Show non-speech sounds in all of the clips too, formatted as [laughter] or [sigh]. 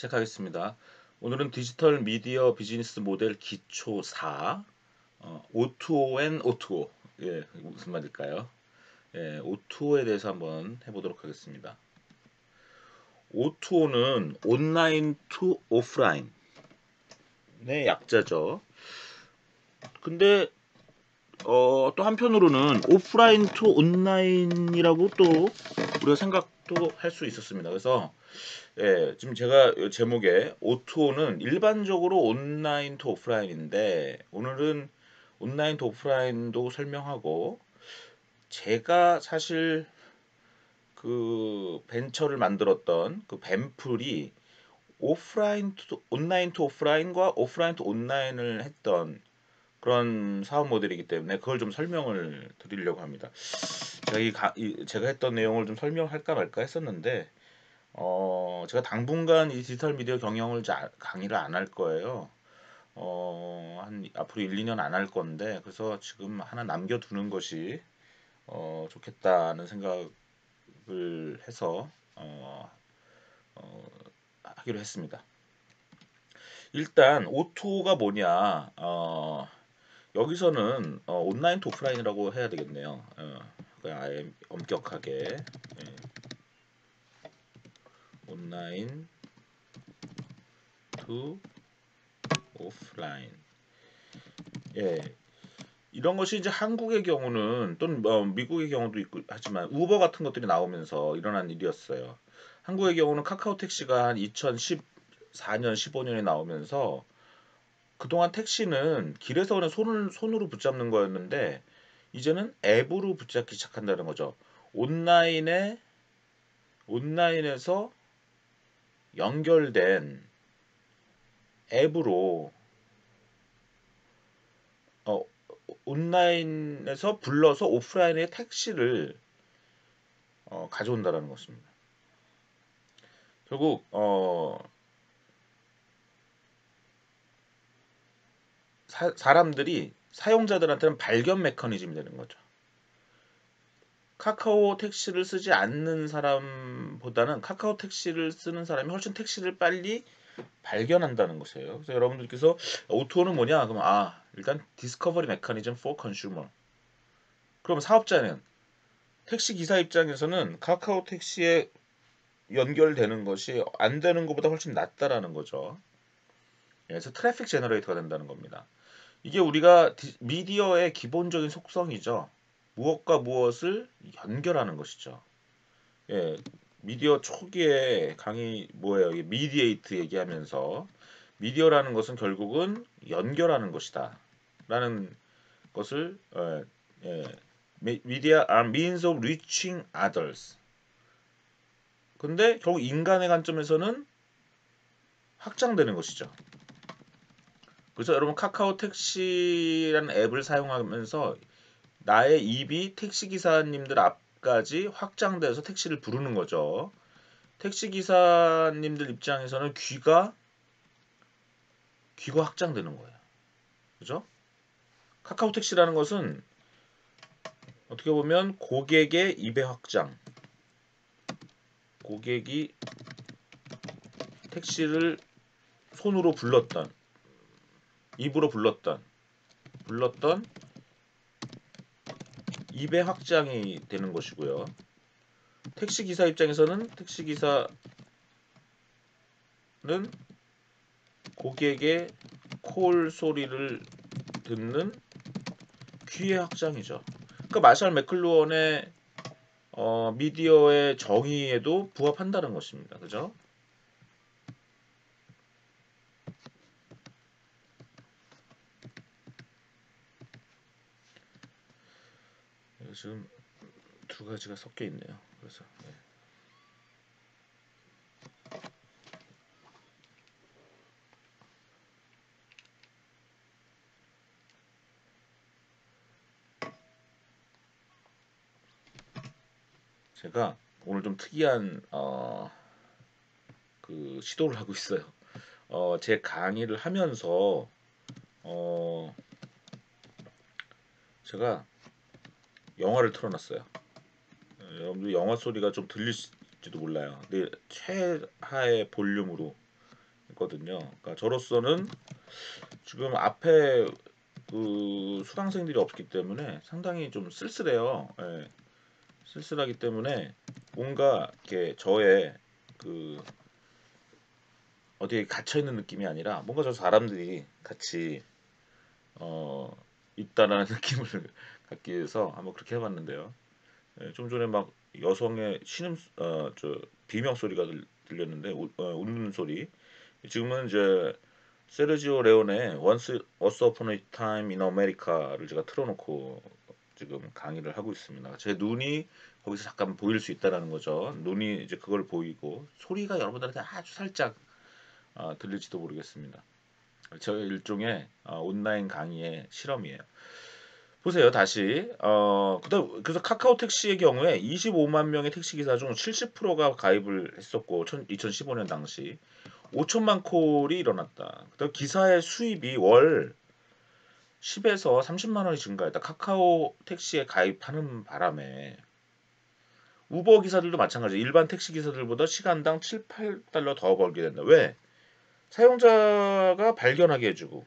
시작하겠습니다. 오늘은 디지털 미디어 비즈니스 모델 기초 4 어, O2O O2O 예, 무슨 말일까요? 예, O2O에 대해서 한번 해보도록 하겠습니다. O2O는 online to offline의 약자죠. 근데 어, 또 한편으로는 offline to online이라고 또 우리가 생각도 할 수 있었습니다. 그래서 예, 지금 제가 제목에 O2O는 일반적으로 online to offline인데 오늘은 online to offline도 설명하고 제가 사실 그 벤처를 만들었던 그 벤플이 offline to online to offline과 offline to online을 했던 그런 사업 모델이기 때문에 그걸 좀 설명을 드리려고 합니다. 제가 이 제가 했던 내용을 좀 설명할까 말까 했었는데 어, 제가 당분간 이 디지털 미디어 경영을 자, 강의를 안 할 거예요. 어, 한 앞으로 1, 2년 안 할 건데 그래서 지금 하나 남겨 두는 것이 어, 좋겠다는 생각을 해서 어, 어, 하기로 했습니다. 일단 오토가 뭐냐? 어, 여기서는 어, online to offline이라고 해야 되겠네요. 어, 아예 엄격하게. 예. online to offline 예 이런 것이 이제 한국의 경우는 또는 뭐 미국의 경우도 있고 하지만 우버 같은 것들이 나오면서 일어난 일이었어요. 한국의 경우는 카카오 택시가 한 2014년 15년에 나오면서 그동안 택시는 길에서는 손을 손으로 붙잡는 거였는데 이제는 앱으로 붙잡기 시작한다는 거죠. 온라인에 온라인에서 연결된 앱으로 어, 온라인에서 불러서 오프라인의 택시를 어, 가져온다라는 것입니다. 결국 어, 사, 사람들이 사용자들한테는 발견 메커니즘이 되는 거죠. 카카오 택시를 쓰지 않는 사람보다는 카카오 택시를 쓰는 사람이 훨씬 택시를 빨리 발견한다는 것이에요. 그래서 여러분들께서 오토는 뭐냐? 그러면 아 일단 디스커버리 메커니즘 for consumer. 그럼 사업자는 택시 기사 입장에서는 카카오 택시에 연결되는 것이 안 되는 것보다 훨씬 낫다라는 거죠. 그래서 traffic generator가 된다는 겁니다. 이게 우리가 미디어의 기본적인 속성이죠. 무엇과 무엇을 연결하는 것이죠. 예, 미디어 초기에 강의 뭐예요? mediate 얘기하면서 미디어라는 것은 결국은 연결하는 것이다. 라는 것을 예, 예, 미디어 are means of reaching others. 근데 결국 인간의 관점에서는 확장되는 것이죠. 그래서 여러분 카카오 택시라는 앱을 사용하면서 나의 입이 택시기사님들 앞까지 확장돼서 택시를 부르는 거죠. 택시기사님들 입장에서는 귀가 귀가 확장되는 거예요. 그죠? 카카오 택시라는 것은 어떻게 보면 고객의 입의 확장. 고객이 택시를 손으로 불렀던 입으로 불렀던 불렀던 입의 확장이 되는 것이고요. 택시 기사 입장에서는 택시 기사는 고객의 콜 소리를 듣는 귀의 확장이죠. 그러니까 마샬 맥클루언의 어, 미디어의 정의에도 부합한다는 것입니다. 그죠? 지금 두 가지가 섞여 있네요. 그래서 네. 제가 오늘 좀 특이한 어, 그 시도를 하고 있어요. 어, 제 강의를 하면서 어, 제가 영화를 틀어놨어요. 여러분들 영화 소리가 좀 들릴지도 몰라요. 근데 최하의 볼륨으로 있거든요. 그러니까 저로서는 지금 앞에 그 수강생들이 없기 때문에 상당히 좀 쓸쓸해요. 예. 쓸쓸하기 때문에 뭔가 이렇게 저의 그 어디에 갇혀 있는 느낌이 아니라 뭔가 저 사람들이 같이 어 있다라는 [laughs] 느낌을 위해서 한번 그렇게 해봤는데요. 예, 좀 전에 막 여성의 신음 어 저 비명 소리가 들, 렸는데 어, 웃는 소리. 지금은 이제 세르지오 레온의 Once Once Upon a Time in America를 제가 틀어놓고 지금 강의를 하고 있습니다. 제 눈이 거기서 잠깐 보일 수 있다라는 거죠. 눈이 이제 그걸 보이고 소리가 여러분들한테 아주 살짝 어, 들릴지도 모르겠습니다. 저의 일종의 어, 온라인 강의의 실험이에요. 보세요 다시 어 그다음 그래서 카카오 택시의 경우에 25만 명의 택시 기사 중 70%가 가입을 했었고 2015년 당시 5천만 콜이 일어났다. 그다음 기사의 수입이 월 10에서 30만 원이 증가했다. 카카오 택시에 가입하는 바람에 우버 기사들도 마찬가지. 일반 택시 기사들보다 시간당 7, 8달러 더 벌게 된다. 왜? 사용자가 발견하게 해주고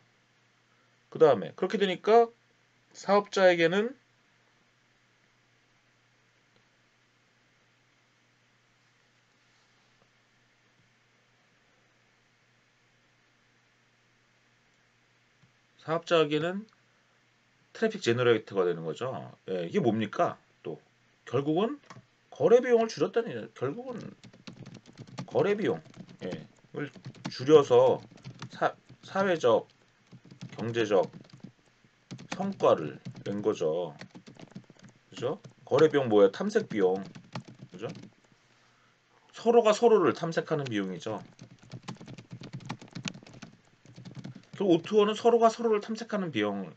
그 다음에 그렇게 되니까 사업자에게는 사업자에게는 traffic generator가 되는 거죠. 예, 이게 뭡니까? 또 결국은 거래 비용을 줄였다는 얘기예요. 결국은 거래 비용을 예, 줄여서 사, 사회적, 경제적 성과를 낸 거죠. 그죠? 거래 비용 뭐예요? 탐색 비용. 그죠? 서로가 서로를 탐색하는 비용이죠. 그 오투어는 서로가 서로를 탐색하는 비용을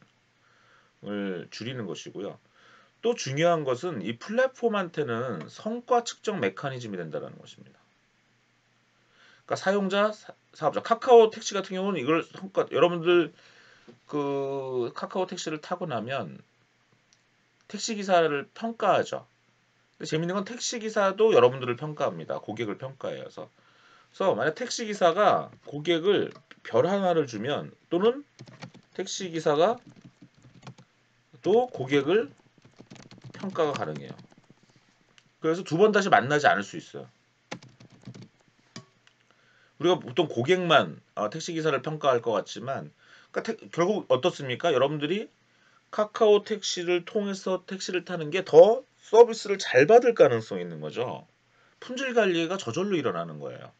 줄이는 것이고요. 또 중요한 것은 이 플랫폼한테는 성과 측정 메커니즘이 된다는 것입니다. 그러니까 사용자, 사업자, 카카오 택시 같은 경우는 이걸 성과 여러분들 그 카카오 택시를 타고 나면 택시 기사를 평가하죠. 근데 재밌는 건 택시 기사도 여러분들을 평가합니다. 고객을 평가해서. 그래서 만약 택시 기사가 고객을 별 하나를 주면 또는 택시 기사가 또 고객을 평가가 가능해요. 그래서 두 번 다시 만나지 않을 수 있어요. 우리가 보통 고객만 어, 택시 기사를 평가할 것 같지만 그러니까 태, 결국 어떻습니까? 여러분들이 카카오 택시를 통해서 택시를 타는 게 더 서비스를 잘 받을 가능성이 있는 거죠. 품질 관리가 저절로 일어나는 거예요.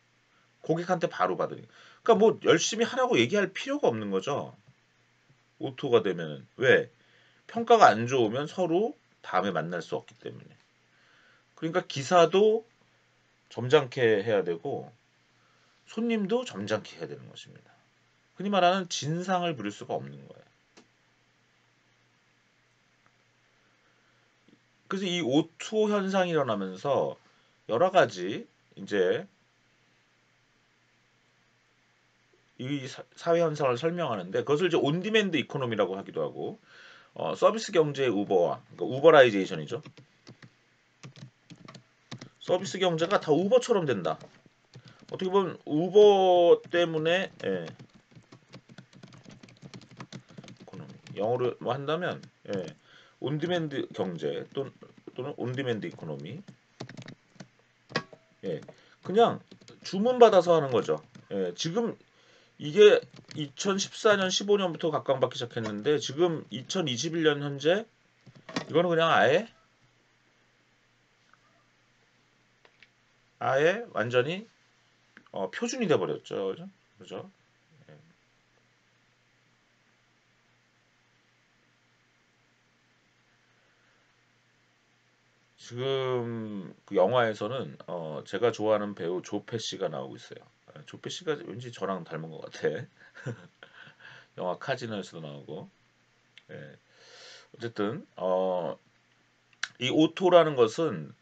고객한테 바로 받으니. 그러니까 뭐 열심히 하라고 얘기할 필요가 없는 거죠. 오토가 되면은 왜 평가가 안 좋으면 서로 다음에 만날 수 없기 때문에. 그러니까 기사도 점잖게 해야 되고 손님도 점잖게 해야 되는 것입니다. 흔히 말하는 진상을 부릴 수가 없는 거예요. 그래서 이 O2O 현상이 일어나면서 여러 가지 이제 이 사회 현상을 설명하는데 그것을 이제 on-demand economy라고 하기도 하고 어, 서비스 경제의 우버화 그러니까 Uberization이죠. 서비스 경제가 다 우버처럼 된다. 어떻게 보면 우버 때문에 예. 영어로 뭐 한다면 예. on-demand 경제 또는, 또는 on-demand economy 예. 그냥 주문 받아서 하는 거죠. 예. 지금 이게 2014년 15년부터 각광받기 시작했는데 지금 2021년 현재 이거는 그냥 아예 아예 완전히 어, 표준이 돼 버렸죠. 그죠? 그죠? 지금 그 영화에서는 어, 제가 좋아하는 배우 조페 씨가 나오고 있어요. 조페 씨가 왠지 저랑 닮은 것 같아. [laughs] 영화 카지노에서도 나오고. 예. 어쨌든 어, 이 오토라는 것은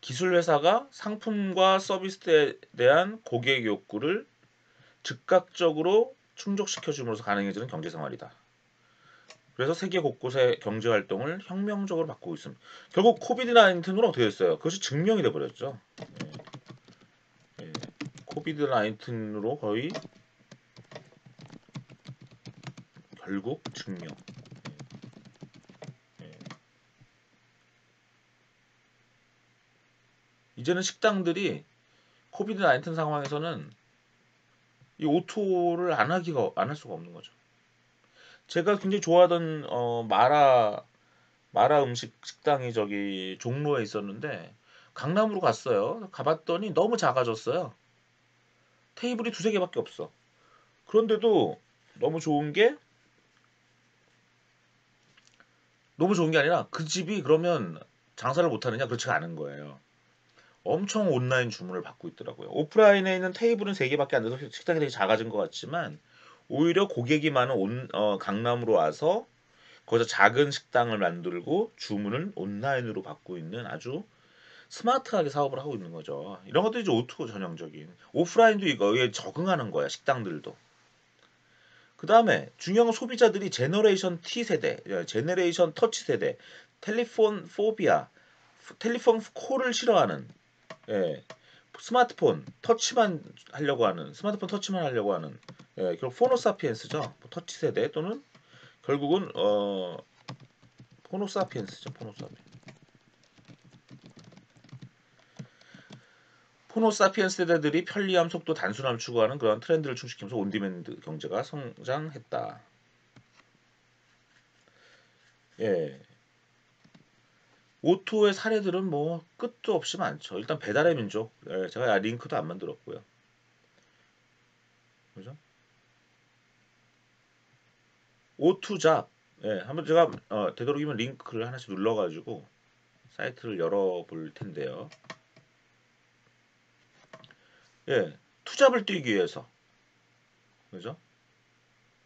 기술 회사가 상품과 서비스에 대한 고객 욕구를 즉각적으로 충족시켜 줌으로써 가능해지는 경제 생활이다. 그래서 세계 곳곳의 경제 활동을 혁명적으로 바꾸고 있습니다. 결국 COVID 19는 어떻게 됐어요? 그것이 증명이 돼 버렸죠. 예. 예. COVID 19으로 거의 결국 증명. 예. 예. 이제는 식당들이 코비드 19 상황에서는 이 오토를 안 하기가 안 할 수가 없는 거죠. 제가 굉장히 좋아하던 어, 마라 마라 음식 식당이 저기 종로에 있었는데 강남으로 갔어요. 가봤더니 너무 작아졌어요. 테이블이 두세 개밖에 없어. 그런데도 너무 좋은 게 너무 좋은 게 아니라 그 집이 그러면 장사를 못하느냐 그렇지가 않은 거예요. 엄청 온라인 주문을 받고 있더라고요. 오프라인에 있는 테이블은 3개밖에 안 돼서 식당이 되게 작아진 것 같지만 오히려 고객이 많은 온, 어, 강남으로 와서 거기서 작은 식당을 만들고 주문을 온라인으로 받고 있는 아주 스마트하게 사업을 하고 있는 거죠. 이런 것도 이제 O2O 전형적인 오프라인도 이거에 적응하는 거야 식당들도. 그 다음에 중요한 소비자들이 generation T 세대, 예, generation touch 세대, telephone phobia, telephone call을 싫어하는 예, 스마트폰 터치만 하려고 하는 스마트폰 터치만 하려고 하는 예, 결국 phono sapiens죠. 뭐 터치 세대 또는 결국은 어 포노사피엔스죠. 포노사피엔스. 포노사피엔스 세대들이 편리함, 속도, 단순함을 추구하는 그런 트렌드를 충족시키면서 on-demand 경제가 성장했다. 예. 오토의 사례들은 뭐 끝도 없이 많죠. 일단 배달의 민족. 예, 제가 링크도 안 만들었고요. 그죠? 오투잡. 예, 한번 제가 어, 되도록이면 링크를 하나씩 눌러가지고 사이트를 열어볼 텐데요. 예, 투잡을 뛰기 위해서. 그죠?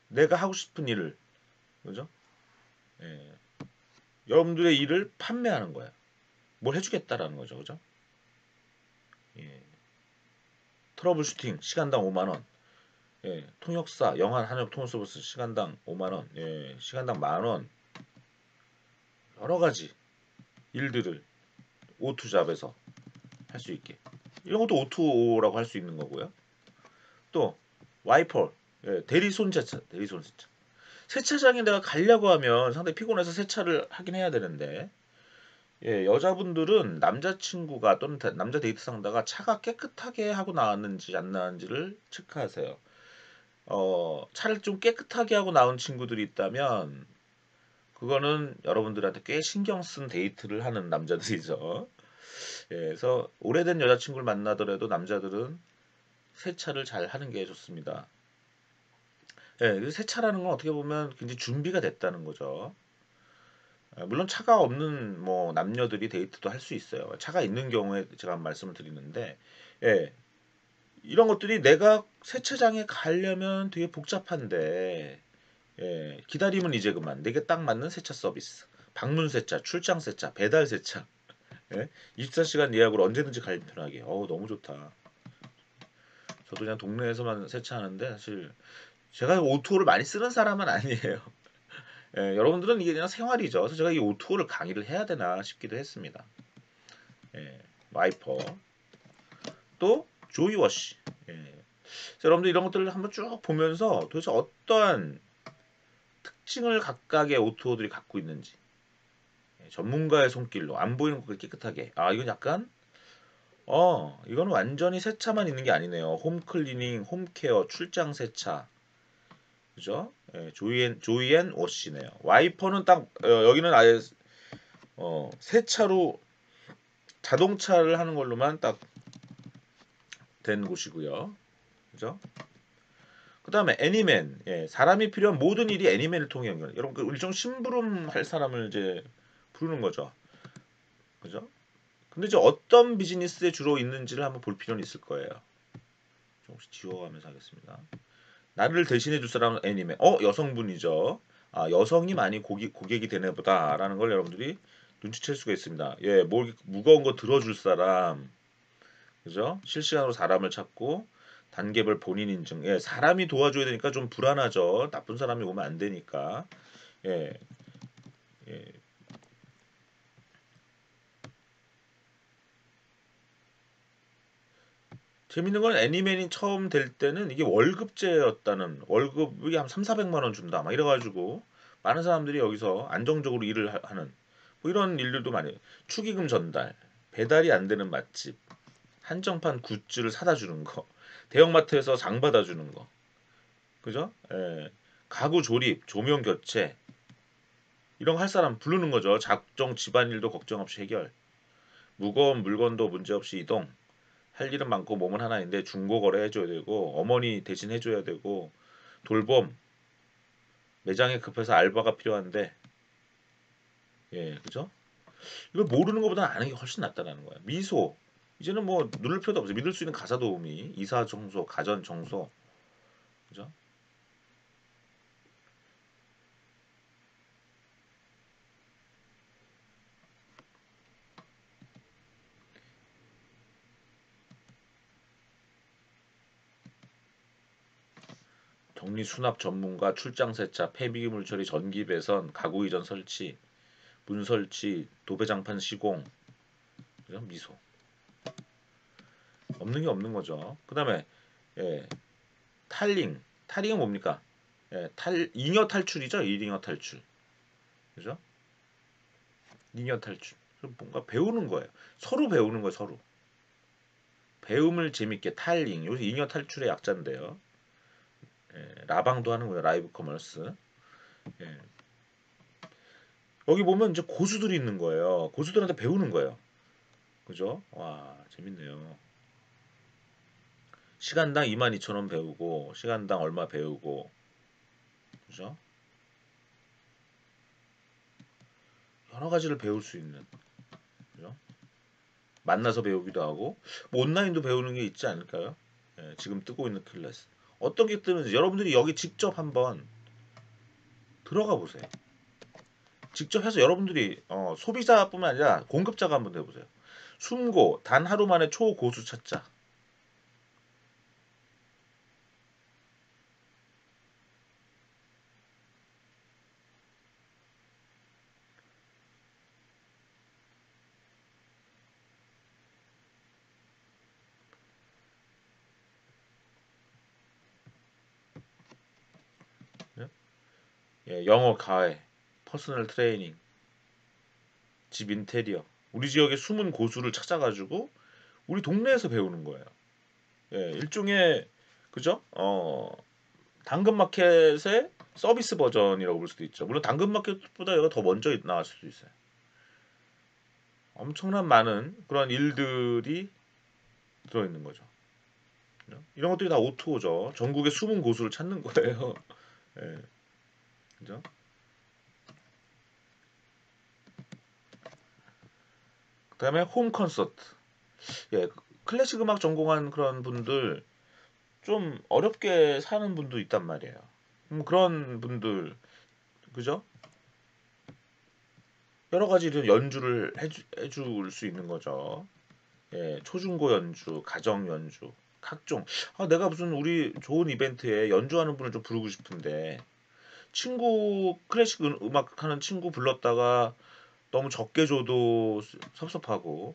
내가 하고 싶은 일을. 그죠? 예. 여러분들의 일을 판매하는 거야. 뭘 해주겠다라는 거죠. 그죠? 예. troubleshooting 시간당 5만 원. 예. 통역사 영한 한역 통역 서비스 시간당 5만 원. 예. 시간당 만 원. 여러 가지 일들을 오투잡에서 할 수 있게. 이런 것도 O2O라고 할 수 있는 거고요. 또 와이퍼 예, 대리 손세차 대리 손세차 세차장에 내가 가려고 하면 상당히 피곤해서 세차를 하긴 해야 되는데 예, 여자분들은 남자친구가 또는 남자 데이트 상대가 차가 깨끗하게 하고 나왔는지 안 나왔는지를 체크하세요. 어, 차를 좀 깨끗하게 하고 나온 친구들이 있다면 그거는 여러분들한테 꽤 신경 쓴 데이트를 하는 남자들이죠. [laughs] 예, 그래서 오래된 여자친구를 만나더라도 남자들은 세차를 잘 하는 게 좋습니다. 예, 세차라는 건 어떻게 보면 굉장히 준비가 됐다는 거죠. 예, 물론 차가 없는 뭐 남녀들이 데이트도 할 수 있어요. 차가 있는 경우에 제가 말씀을 드리는데, 예, 이런 것들이 내가 세차장에 가려면 되게 복잡한데, 예, 기다리면 이제 그만. 내게 딱 맞는 세차 서비스. 방문 세차, 출장 세차, 배달 세차. 예? 24시간 예약으로 언제든지 간편하게. 어우 너무 좋다. 저도 그냥 동네에서만 세차하는데 사실 제가 오토를 많이 쓰는 사람은 아니에요. [laughs] 예, 여러분들은 이게 그냥 생활이죠. 그래서 제가 이 오토를 강의를 해야 되나 싶기도 했습니다. 예, 와이퍼 또 조이워시. 예. 여러분들 이런 것들을 한번 쭉 보면서 도대체 어떠한 특징을 각각의 O2O들이 갖고 있는지 예, 전문가의 손길로 안 보이는 것을 깨끗하게. 아 이건 약간 어 이건 완전히 세차만 있는 게 아니네요. 홈클리닝, 홈케어, 출장 세차. 그죠? 예, 조이엔 조이엔 워시네요. 와이퍼는 딱 어, 여기는 아예 어, 세차로 자동차를 하는 걸로만 딱 된 곳이고요. 그죠? 그 다음에 애니맨. 예, 사람이 필요한 모든 일이 애니맨을 통해 연결. 여러분 그 일종 심부름 할 사람을 이제 부르는 거죠. 그죠? 근데 이제 어떤 비즈니스에 주로 있는지를 한번 볼 필요는 있을 거예요. 조금씩 지워가면서 하겠습니다. 나를 대신해 줄 사람은 애니메. 어 여성분이죠. 아 여성이 많이 고기, 고객이 되네 보다라는 걸 여러분들이 눈치챌 수가 있습니다. 예, 뭐 무거운 거 들어줄 사람, 그죠? 실시간으로 사람을 찾고 단계별 본인 인증. 예, 사람이 도와줘야 되니까 좀 불안하죠. 나쁜 사람이 오면 안 되니까. 예, 예, 재밌는 건 애니맨이 처음 될 때는 이게 월급제였다는 월급이 한 3, 400만 원 준다 막 이래 가지고 많은 사람들이 여기서 안정적으로 일을 하- 하는 뭐 이런 일들도 많이. 축의금 전달 배달이 안 되는 맛집 한정판 굿즈를 사다 주는 거 대형마트에서 장 받아 주는 거 그죠? 예. 가구 조립 조명 교체 이런 거 할 사람 부르는 거죠. 작정 집안일도 걱정 없이 해결 무거운 물건도 문제없이 이동 할 일은 많고 몸은 하나인데 중고 거래 해줘야 되고 어머니 대신 해줘야 되고 돌봄. 매장에 급해서 알바가 필요한데. 예 그죠? 이걸 모르는 것보다 아는 게 훨씬 낫다는 거야. 미소. 이제는 뭐 누를 필요도 없어. 믿을 수 있는 가사 도우미. 이사 청소 가전 청소. 그죠 정리 수납 전문가 출장 세차 폐기물 처리 전기 배선 가구 이전 설치 문 설치 도배장판 시공 그죠? 미소 없는 게 없는 거죠. 그 다음에 예, 탈잉 탈잉은 뭡니까? 예, 탈 잉여 탈출이죠. 일잉여 탈출 그죠? 잉여 탈출 뭔가 배우는 거예요. 서로 배우는 거예요. 서로 배움을 재밌게 탈잉 요새 잉여 탈출의 약자인데요. 예, 라방도 하는 거예요. live commerce. 예. 여기 보면 이제 고수들이 있는 거예요. 고수들한테 배우는 거예요. 그죠? 와, 재밌네요. 시간당 22,000원 배우고 시간당 얼마 배우고 그죠? 여러 가지를 배울 수 있는 그죠? 만나서 배우기도 하고 뭐 온라인도 배우는 게 있지 않을까요? 예, 지금 뜨고 있는 클래스 어떤 게 뜨는지 여러분들이 여기 직접 한번 들어가 보세요. 직접 해서 여러분들이 어, 소비자뿐만 아니라 공급자가 한번 해보세요. 숨고 단 하루 만에 초고수 찾자. 영어 과외, personal training, 집 인테리어. 우리 지역의 숨은 고수를 찾아가지고 우리 동네에서 배우는 거예요. 예, 일종의 그죠? 어, 당근마켓의 서비스 버전이라고 볼 수도 있죠. 물론 당근마켓보다 얘가 더 먼저 나왔을 수도 있어요. 엄청난 많은 그런 일들이 들어있는 거죠. 이런 것들이 다 오토죠. 전국의 숨은 고수를 찾는 거예요. [laughs] 예. 그죠? 그 다음에 홈 콘서트. 예, 클래식 음악 전공한 그런 분들 좀 어렵게 사는 분도 있단 말이에요. 음, 그런 분들 그죠? 여러 가지 연주를 해주, 해줄 수 있는 거죠. 예, 초중고 연주, 가정 연주, 각종. 아, 내가 무슨 우리 좋은 이벤트에 연주하는 분을 좀 부르고 싶은데 친구 클래식 음- 음악 하는 친구 불렀다가 너무 적게 줘도 섭섭하고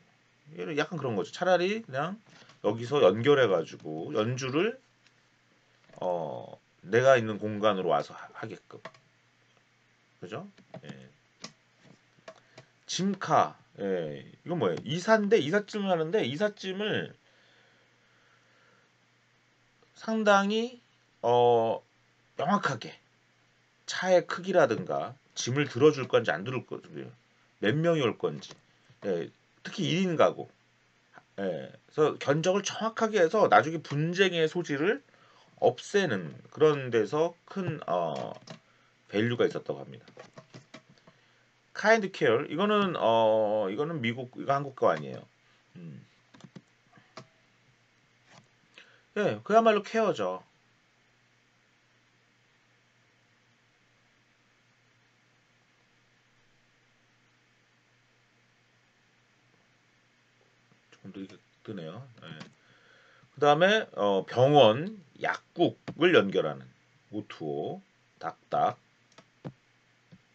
약간 그런 거죠. 차라리 그냥 여기서 연결해 가지고 연주를 어 내가 있는 공간으로 와서 하- 하게끔 그죠? 예. 짐카 예 이건 뭐예요? 이사인데 이삿짐을 하는데 이삿짐을 상당히 어 명확하게 차의 크기라든가 짐을 들어줄 건지 안 들을 건지 몇 명이 올 건지 예, 특히 1인 가구 예, 그래서 견적을 정확하게 해서 나중에 분쟁의 소지를 없애는 그런 데서 큰 어, value가 있었다고 합니다. 카인드 케어 이거는 어 이거는 미국 이거 한국 거 아니에요. 음. 예, 그야말로 케어죠. 느리게 뜨네요. 예. 그다음에 어, 병원 약국을 연결하는 오투오 닥닥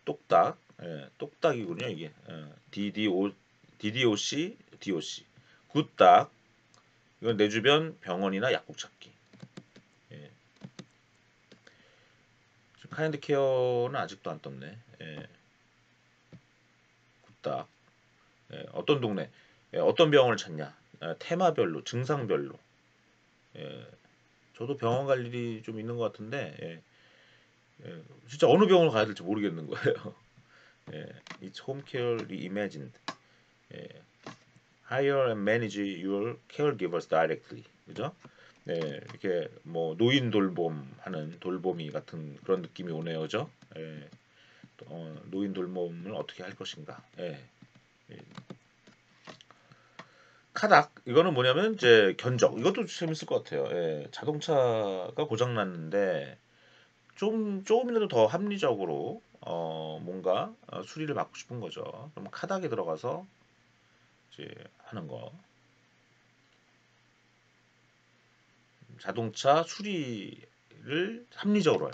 똑딱 예, 똑딱이군요 이게 예, DDO DDOC DOC 굿딱 이건 내 주변 병원이나 약국 찾기. 예. 카인드 케어는 아직도 안 떴네. 예. 굿딱. 예. 어떤 동네, 예. 어떤 병원을 찾냐. 예. 테마별로, 증상별로. 예. 저도 병원 갈 일이 좀 있는 것 같은데, 예. 예. 진짜 어느 병원을 가야 될지 모르겠는 거예요. [laughs] 예. It's home care reimagined. 예. hire and manage your caregivers directly. 그죠? 네, 이렇게 뭐 노인 돌봄 하는 돌봄이 같은 그런 느낌이 오네요. 그죠? 예. 어, 노인 돌봄을 어떻게 할 것인가. 예. 예. 카닥 이거는 뭐냐면 이제 견적 이것도 재밌을 것 같아요. 예. 자동차가 고장 났는데 좀 조금이라도 더 합리적으로 어, 뭔가 어, 수리를 받고 싶은 거죠. 그럼 카닥에 들어가서 이제 하는 거. 자동차 수리를 합리적으로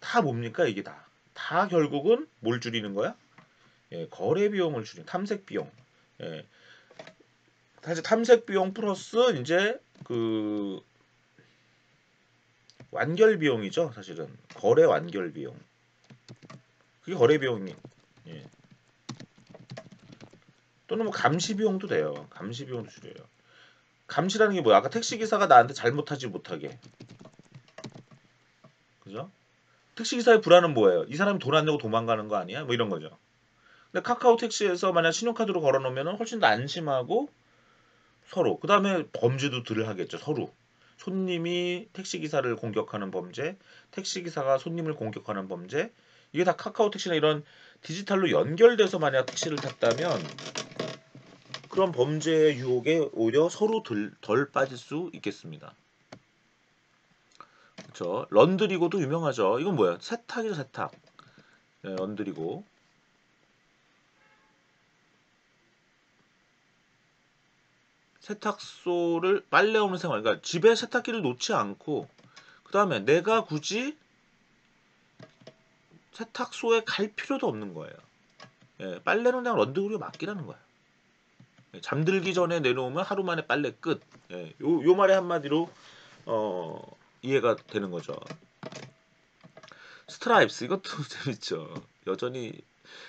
다 뭡니까 이게 다. 다 결국은 뭘 줄이는 거야? 예, 거래 비용을 줄이는 탐색 비용. 예. 사실 탐색 비용 플러스 이제 그 완결 비용이죠, 사실은. 거래 완결 비용. 그게 거래 비용이. 예. 또는 뭐 감시 비용도 돼요. 감시 비용도 줄여요. 감시라는 게 뭐야? 아까 택시 기사가 나한테 잘못하지 못하게. 그죠? 택시 기사의 불안은 뭐예요? 이 사람이 돈 안 내고 도망가는 거 아니야? 뭐 이런 거죠. 근데 카카오 택시에서 만약 신용카드로 걸어 놓으면 훨씬 더 안심하고 서로 그 다음에 범죄도 덜 하겠죠. 서로. 손님이 택시 기사를 공격하는 범죄, 택시 기사가 손님을 공격하는 범죄. 이게 다 카카오 택시나 이런 디지털로 연결돼서 만약 택시를 탔다면 그런 범죄의 유혹에 오히려 서로 덜, 덜 빠질 수 있겠습니다. 그렇죠. 런드리고도 유명하죠. 이건 뭐야? 세탁이죠, 세탁. 네, 런드리고. 세탁소를 빨래 없는 생활. 그러니까 집에 세탁기를 놓지 않고 그 다음에 내가 굳이 세탁소에 갈 필요도 없는 거예요. 예, 빨래는 그냥 런드리고 맡기라는 거예요. 예, 잠들기 전에 내놓으면 하루 만에 빨래 끝. 예, 요, 요 말의 한마디로 어, 이해가 되는 거죠. 스트라이프스 이것도 [laughs] 재밌죠. 여전히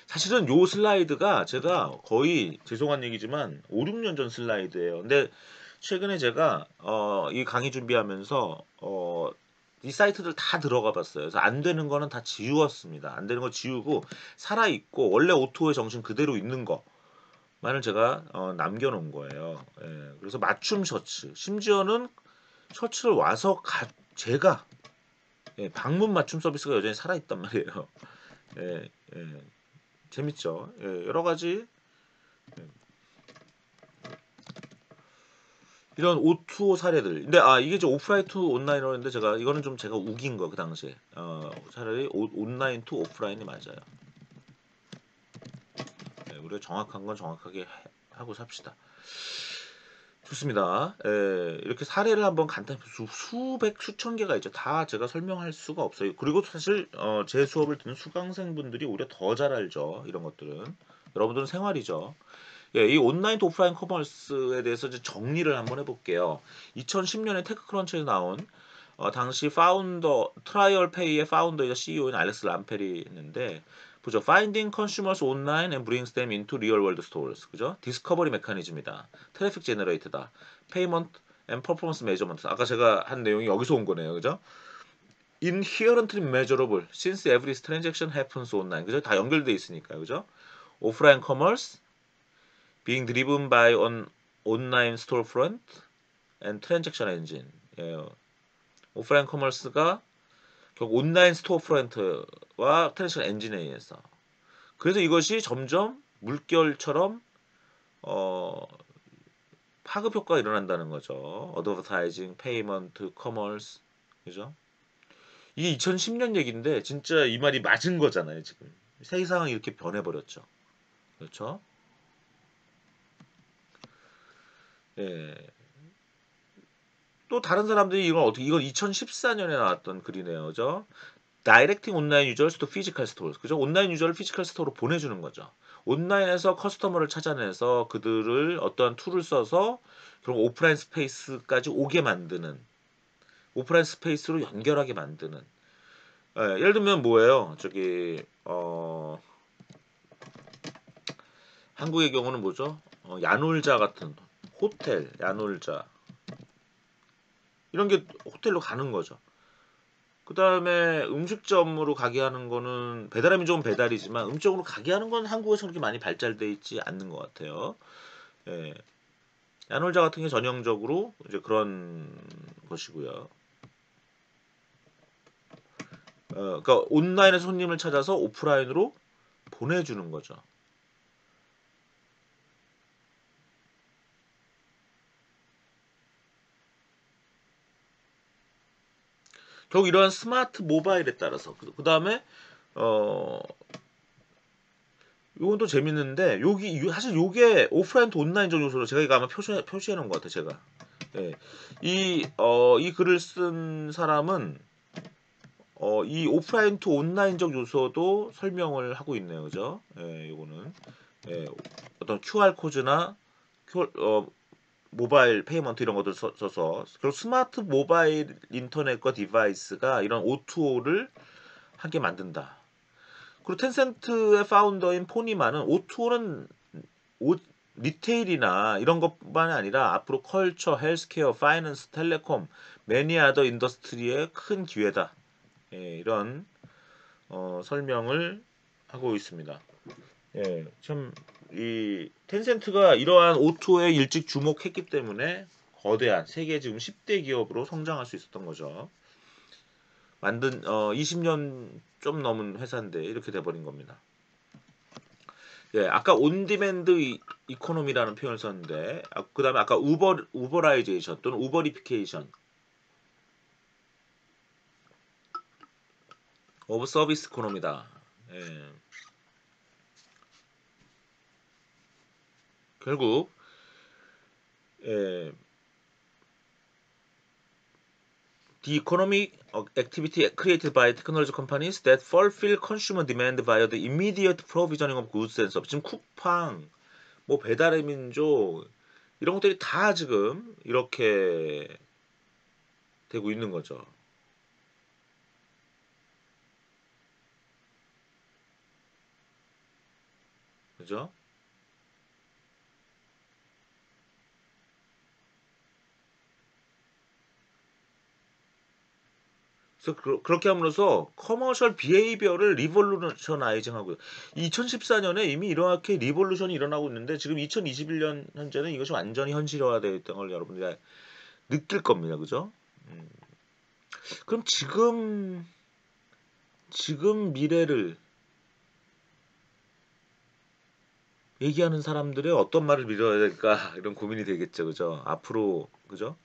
사실은 요 슬라이드가 제가 거의 죄송한 얘기지만 5, 6년 전 슬라이드예요. 근데 최근에 제가 어, 이 강의 준비하면서 어, 이 사이트들 다 들어가 봤어요. 그래서 안 되는 거는 다 지웠습니다. 안 되는 거 지우고 살아 있고 원래 오토의 정신 그대로 있는 거 만을 제가 어, 남겨놓은 거예요. 예, 그래서 맞춤 셔츠, 심지어는 셔츠를 와서 가, 제가 예, 방문 맞춤 서비스가 여전히 살아있단 말이에요. [laughs] 예, 예, 재밌죠. 예, 여러 가지 예. 이런 O2O 사례들. 근데 아 이게 이제 offline to online이었는데 제가 이거는 좀 제가 우긴 거 그 당시에. 어, 차라리 오, online to offline이 맞아요. 우리가 정확한 건 정확하게 하고 삽시다. 좋습니다. 에, 예, 이렇게 사례를 한번 간단히 수, 수백 수천 개가 있죠. 다 제가 설명할 수가 없어요. 그리고 사실 어, 제 수업을 듣는 수강생분들이 오히려 더 잘 알죠. 이런 것들은 여러분들은 생활이죠. 예, 이 online to offline commerce에 대해서 이제 정리를 한번 해볼게요. 2010년에 테크크런치에 나온 어, 당시 founder 트라이얼 페이의 founder이자 CEO인 알렉스 있는데 보죠. Finding consumers online and brings them into real world stores. 그죠? discovery mechanism이다. traffic generate다. payment and performance measurement. 아까 제가 한 내용이 여기서 온 거네요. 그죠? inherently measurable since every transaction happens online. 그죠? 다 연결돼 있으니까. 그죠? offline commerce being driven by an online storefront and transaction engine. 예. 오프라인 commerce가 결국 온라인 storefront와 transaction 엔진에 의해서 그래서 이것이 점점 물결처럼 어, 파급 효과가 일어난다는 거죠. advertising, payment, commerce, 그죠? 이게 2010년 얘기인데 진짜 이 말이 맞은 거잖아요. 지금 세상이 이렇게 변해 버렸죠. 그렇죠? 예. 또 다른 사람들이 이걸 어떻게 이건 2014년에 나왔던 글이네요. 그죠? directing online user를 to physical store. 그죠? 온라인 user를 physical store로 보내 주는 거죠. 온라인에서 customer를 찾아내서 그들을 어떠한 tool을 써서 그런 오프라인 space까지 오게 만드는 오프라인 space로 연결하게 만드는 예, 예를 들면 뭐예요? 저기 어 한국의 경우는 뭐죠? 어, 야놀자 같은 호텔, 야놀자 이런 게 호텔로 가는 거죠. 그 다음에 음식점으로 가게 하는 거는 배달의 민족은 배달이지만 음식점으로 가게 하는 건 한국에서 그렇게 많이 발달돼 있지 않는 것 같아요. 예. 야놀자 같은 게 전형적으로 이제 그런 것이고요. 어, 그러니까 온라인에서 손님을 찾아서 오프라인으로 보내주는 거죠. 결국 이러한 스마트 모바일에 따라서 그 다음에 어 요건 또 재밌는데 여기 사실 요게 오프라인 또 온라인적 요소로 제가 이거 아마 표시 표시해 놓은 것 같아요 제가 예. 이, 어, 이 글을 쓴 사람은 어, 이 offline to online적 요소도 설명을 하고 있네요. 그죠? 예, 요거는 예, 어떤 QR 코드나 큐, 어, mobile payment 이런 것들 써서 그리고 smart mobile 인터넷과 device가 이런 O2O를 하게 만든다. 그리고 텐센트의 founder인 포니마는 O2O는 오, retail이나 이런 것만이 아니라 앞으로 culture, healthcare, finance, telecom, many other industry의 큰 기회다. 예, 이런 어, 설명을 하고 있습니다. 예, 참이 텐센트가 이러한 오토에 일찍 주목했기 때문에 거대한 세계 지금 10대 기업으로 성장할 수 있었던 거죠. 만든 어, 20년 좀 넘은 회사인데 이렇게 돼버린 겁니다. 예, 아까 온디맨드 이 코노미라는 표현을 썼는데, 아, 그 다음에 아까 우버, 우버라이제이션 또는 우버리피케이션 오브 서비스 이코노미다. 예. 결국 예, the economic activity created by technology companies that fulfill consumer demand via the immediate provisioning of goods and services. 지금 쿠팡, 뭐 배달의 민족 이런 것들이 다 지금 이렇게 되고 있는 거죠. 그죠? 그래서 그, 렇게 함으로써 commercial behavior를 revolutionizing 하고요. 2014년에 이미 이렇게 revolution이 일어나고 있는데 지금 2021년 현재는 이것이 완전히 현실화되어 있다는 걸 여러분들이 느낄 겁니다. 그죠? 음. 그럼 지금 지금 미래를 얘기하는 사람들의 어떤 말을 믿어야 될까 [laughs] 이런 고민이 되겠죠. 그죠? 앞으로 그죠?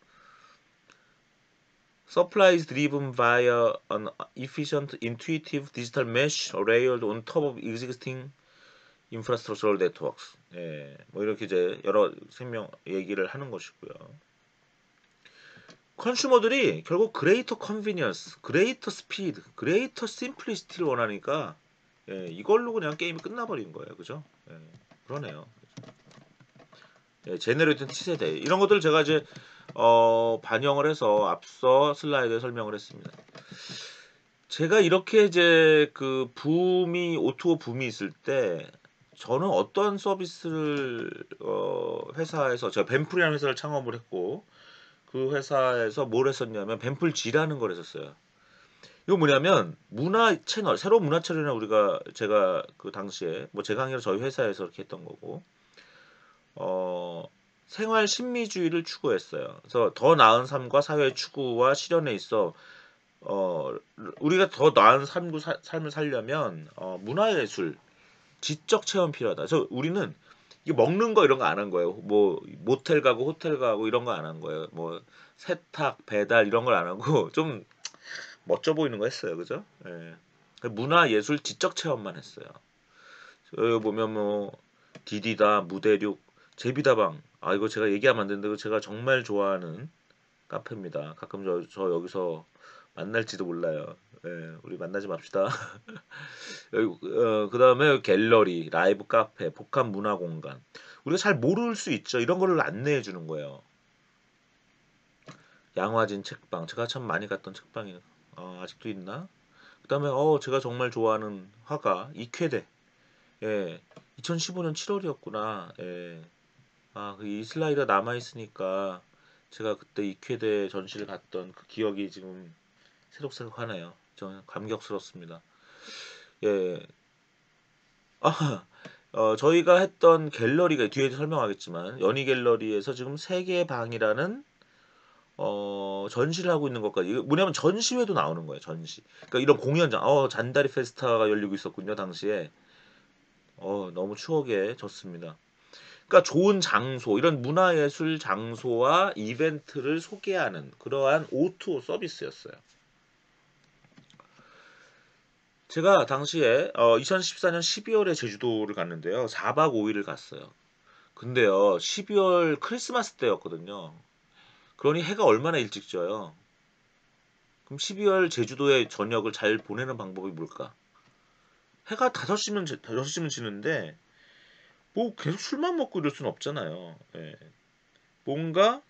Supply is driven via an efficient, intuitive digital mesh layered on top of existing infrastructural networks. 예, 뭐 이렇게 이제 여러 설명 얘기를 하는 것이고요. consumer들이 결국 greater convenience, greater speed, greater simplicity를 원하니까 예, 이걸로 그냥 게임이 끝나버린 거예요. 그죠? 예, 그러네요. 예, generation T세대 이런 것들 제가 이제 어, 반영을 해서 앞서 슬라이드에 설명을 했습니다. 제가 이렇게 이제 그 붐이 O2O 붐이 있을 때 저는 어떤 서비스를 어, 회사에서 제가 뱀플이라는 회사를 창업을 했고 그 회사에서 뭘 했었냐면 뱀플 G라는 걸 했었어요. 이거 뭐냐면 문화 채널 새로운 문화 채널이나 우리가 제가 그 당시에 뭐 제가 아니라 저희 회사에서 이렇게 했던 거고 어 생활 심미주의를 추구했어요. 그래서 더 나은 삶과 사회 추구와 실현에 있어 어, 우리가 더 나은 삶, 사, 삶을 살려면 어, 문화예술, 지적 체험 필요하다. 그래서 우리는 이게 먹는 거 이런 거 안 한 거예요. 뭐 모텔 가고 호텔 가고 이런 거 안 한 거예요. 뭐 세탁, 배달 이런 걸 안 하고 [laughs] 좀 멋져 보이는 거 했어요. 그죠? 예. 문화, 예술, 지적 체험만 했어요. 여기 보면 뭐 디디다, 무대륙, 제비다방 아 이거 제가 얘기하면 안 되는데 제가 정말 좋아하는 카페입니다. 가끔 저, 저 여기서 만날지도 몰라요. 예, 우리 만나지 맙시다. [laughs] 어, 그 다음에 갤러리, 라이브 카페, 복합 문화 공간. 우리가 잘 모를 수 있죠. 이런 거를 안내해 주는 거예요. 양화진 책방. 제가 참 많이 갔던 책방이 어, 아직도 있나? 그 다음에 어 제가 정말 좋아하는 화가 이쾌대. 예, 2015년 7월이었구나. 예. 아, 그 이슬라이가 남아 있으니까 제가 그때 이쾌대 전시를 갔던 그 기억이 지금 새록새록 하네요. 저 감격스럽습니다. 예. 아, 어, 저희가 했던 갤러리가 뒤에 설명하겠지만 연희 갤러리에서 지금 세계 방이라는 어, 전시를 하고 있는 것까지 뭐냐면 전시회도 나오는 거예요. 전시. 그러니까 이런 공연장. 어, 잔다리 페스타가 열리고 있었군요, 당시에. 어, 너무 추억에 졌습니다. 그러니까 좋은 장소, 이런 문화예술 장소와 이벤트를 소개하는 그러한 O2O 서비스였어요. 제가 당시에 어, 2014년 12월에 제주도를 갔는데요. 4박 5일을 갔어요. 근데요, 12월 크리스마스 때였거든요. 그러니 해가 얼마나 일찍 져요. 그럼 12월 제주도의 저녁을 잘 보내는 방법이 뭘까? 해가 5시면, 5시면 지는데, 뭐 계속 술만 먹고 이럴 수는 없잖아요. 예. 뭔가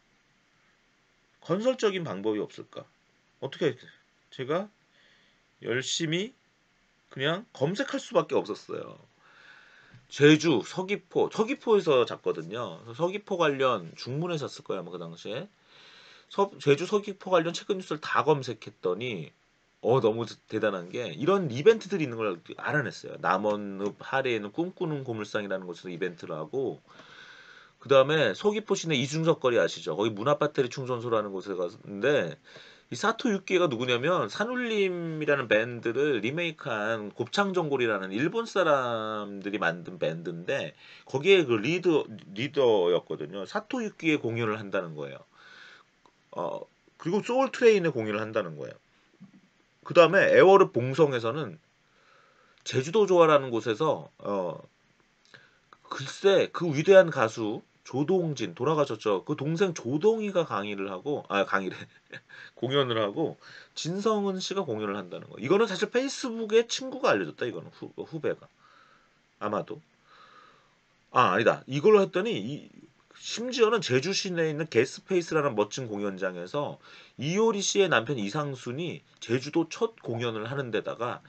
건설적인 방법이 없을까? 어떻게 제가 열심히 그냥 검색할 수밖에 없었어요. 제주, 서귀포, 서귀포에서 잤거든요. 서귀포 관련 중문에 잤을 거야, 아마 그 당시에. 서, 제주, 서귀포 관련 최근 뉴스를 다 검색했더니, 어, 너무 대단한 게, 이런 이벤트들이 있는 걸 알아냈어요. 남원읍 하례에는 꿈꾸는 고물상이라는 곳에서 이벤트를 하고, 그 다음에 서귀포 시내 이중섭 거리 아시죠? 거기 문화배터리 충전소라는 곳에 갔는데, 이 사토 유키가 누구냐면 산울림이라는 밴드를 리메이크한 곱창전골이라는 일본 사람들이 만든 밴드인데 거기에 그 리더 리더였거든요. 사토 유키의 공연을 한다는 거예요. 어 그리고 소울 트레인의 공연을 한다는 거예요. 그 다음에 애월읍 봉성에서는 제주도 조화라는 곳에서 어 글쎄 그 위대한 가수 조동진 돌아가셨죠. 그 동생 조동희가 강의를 하고 아 강의를 [laughs] 공연을 하고 진성은 씨가 공연을 한다는 거. 이거는 사실 페이스북에 친구가 알려줬다. 이거는 후, 후배가 아마도 아 아니다. 이걸로 했더니 이, 심지어는 제주 시내에 있는 게스페이스라는 멋진 공연장에서 이효리 씨의 남편 이상순이 제주도 첫 공연을 하는 데다가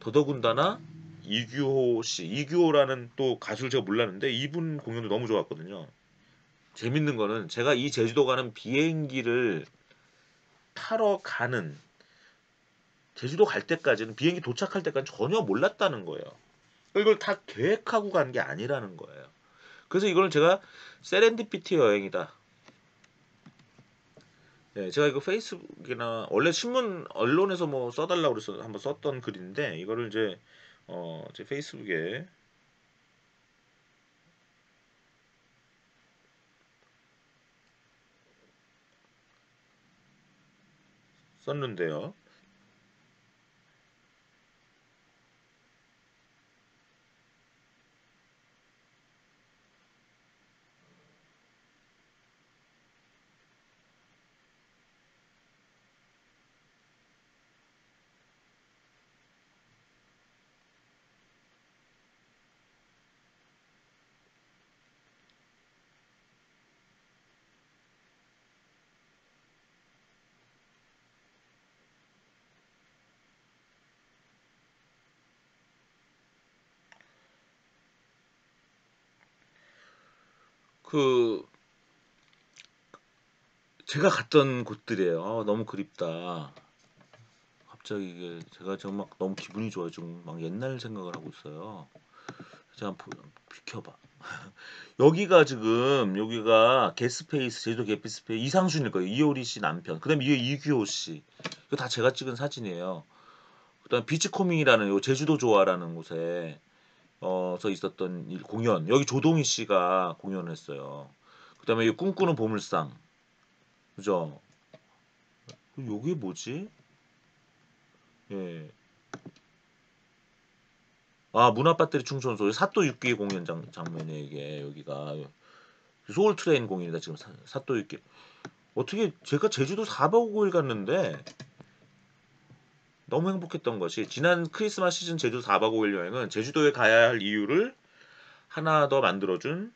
더더군다나 이규호 씨, 이규호라는 또 가수를 제가 몰랐는데 이분 공연도 너무 좋았거든요. 재밌는 거는 제가 이 제주도 가는 비행기를 타러 가는 제주도 갈 때까지는 비행기 도착할 때까지 전혀 몰랐다는 거예요. 이걸 다 계획하고 간 게 아니라는 거예요. 그래서 이거는 제가 세렌디피티 여행이다. 네, 제가 이거 페이스북이나 원래 신문 언론에서 뭐 써달라고 그래서 한번 썼던 글인데 이거를 이제 어, 제 페이스북에 썼는데요. 그 제가 갔던 곳들이에요. 아, 너무 그립다. 갑자기 이게 제가 정말 너무 기분이 좋아요. 지금 막 옛날 생각을 하고 있어요. 제가 한번 비켜봐. [laughs] 여기가 지금 여기가 게스페이스 제주도 게스페이스 이상순일 거예요. 이효리 씨 남편. 그다음에 이게 이규호 씨. 이거 다 제가 찍은 사진이에요. 그다음 비치코밍이라는 제주도 조화라는 곳에 어서 있었던 공연 여기 조동희 씨가 공연을 했어요. 그다음에 이 꿈꾸는 고물상 그죠? 여기 뭐지? 예. 아 문화배터리 충전소 사토 유키 공연장 장면이 이게 여기가 소울 트레인 공연이다 지금 사, 토 유키 어떻게 제가 제주도 4박 5일 갔는데 너무 행복했던 것이 지난 크리스마스 시즌 제주 4박 5일 여행은 제주도에 가야 할 이유를 하나 더 만들어준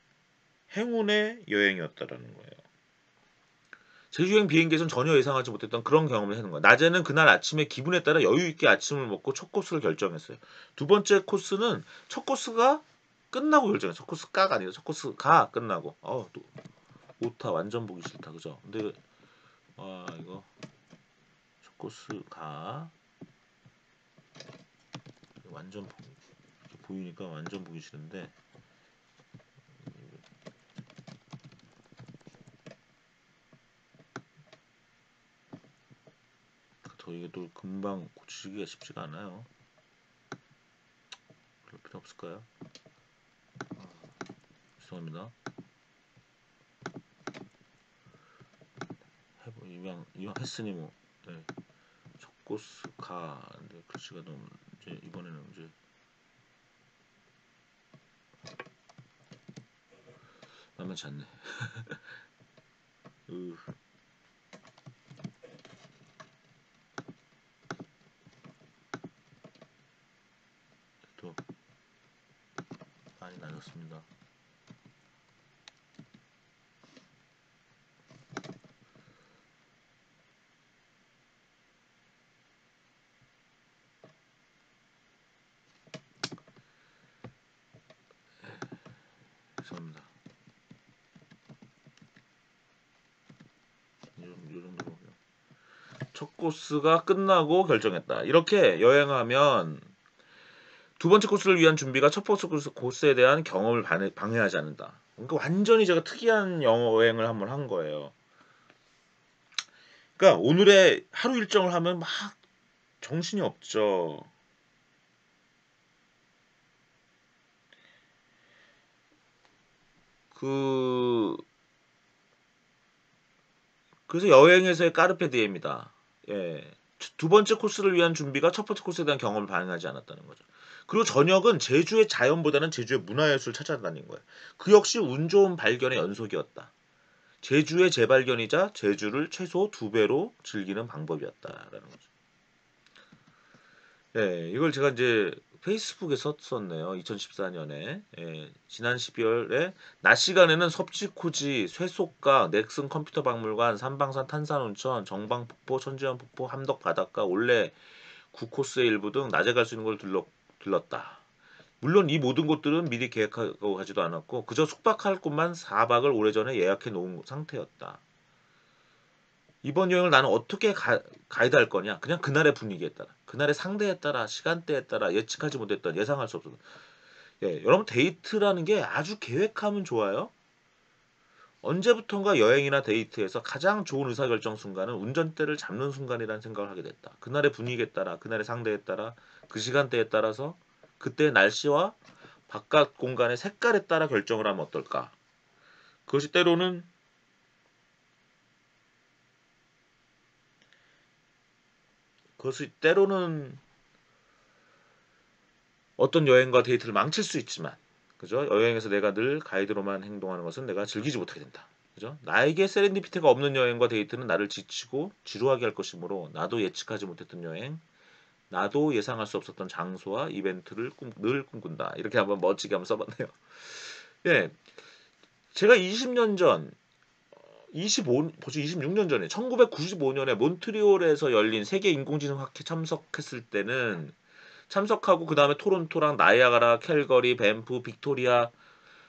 행운의 여행이었다라는 거예요. 제주여행 비행기에서는 전혀 예상하지 못했던 그런 경험을 하는 거예요. 낮에는 그날 아침에 기분에 따라 여유 있게 아침을 먹고 첫 코스를 결정했어요. 두 번째 코스는 첫 코스가 끝나고 결정했어요. 첫 코스가가 아니라 첫 코스 가 끝나고. 어우 또 오타 완전 보기 싫다 그죠? 근데 와 이거 첫 코스 가 완전 보, 보이니까 완전 보기 싫은데 더 이게 또 금방 고치기가 쉽지가 않아요. 그럴 필요 없을까요? 아, 죄송합니다. 이왕 이왕 했으니 뭐 네. 첫 코스 가 근데 글씨가 너무 이제 이번에는 이제 만만치 않네. 으. 또 많이 나눴습니다. 죄송합니다. 이 정도- 이 정도로 첫 코스가 끝나고 결정했다. 이렇게 여행하면 두 번째 코스를 위한 준비가 첫 번째 코스- 코스에 대한 경험을 방해, 방해하지 않는다. 그러니까 완전히 제가 특이한 여행을 한번 한 거예요. 그러니까 오늘의 하루 일정을 하면 막 정신이 없죠. 그 그래서 여행에서의 까르페 디엠이다. 예. 두 번째 코스를 위한 준비가 첫 번째 코스에 대한 경험을 반영하지 않았다는 거죠. 그리고 저녁은 제주의 자연보다는 제주의 문화예술을 찾아다닌 거예요. 그 역시 운 좋은 발견의 연속이었다. 제주의 재발견이자 제주를 최소 두 배로 즐기는 방법이었다라는 거죠. 예, 이걸 제가 이제 페이스북에 썼었네요. 2014년에 예, 지난 12월에 낮 시간에는 섭지코지, 쇠속가, 넥슨 컴퓨터 박물관, 삼방산 탄산온천, 정방폭포, 천지연폭포, 함덕 바닷가, 올레 구코스의 일부 등 낮에 갈 수 있는 걸 들렀, 들렀다. 물론 이 모든 곳들은 미리 계획하고 가지도 않았고 그저 숙박할 곳만 4박을 오래전에 예약해 놓은 상태였다. 이번 여행을 나는 어떻게 가, 가이드할 거냐? 그냥 그날의 분위기에 따라, 그날의 상대에 따라, 시간대에 따라 예측하지 못했던 예상할 수 없었던. 예, 여러분 데이트라는 게 아주 계획하면 좋아요. 언제부턴가 여행이나 데이트에서 가장 좋은 의사결정 순간은 운전대를 잡는 순간이라는 생각을 하게 됐다. 그날의 분위기에 따라, 그날의 상대에 따라, 그 시간대에 따라서 그때 날씨와 바깥 공간의 색깔에 따라 결정을 하면 어떨까? 그것이 때로는 그것이 때로는 어떤 여행과 데이트를 망칠 수 있지만 그죠? 여행에서 내가 늘 가이드로만 행동하는 것은 내가 즐기지 못하게 된다. 그죠? 나에게 serendipity가 없는 여행과 데이트는 나를 지치고 지루하게 할 것이므로 나도 예측하지 못했던 여행, 나도 예상할 수 없었던 장소와 이벤트를 꿈, 늘 꿈꾼다. 이렇게 한번 멋지게 한번 써봤네요. 예, 제가 20년 전 25 벌써 26년 전에 1995년에 몬트리올에서 열린 세계 인공지능 학회 참석했을 때는 참석하고 그 다음에 토론토랑 나이아가라, 캘거리, 밴프, 빅토리아,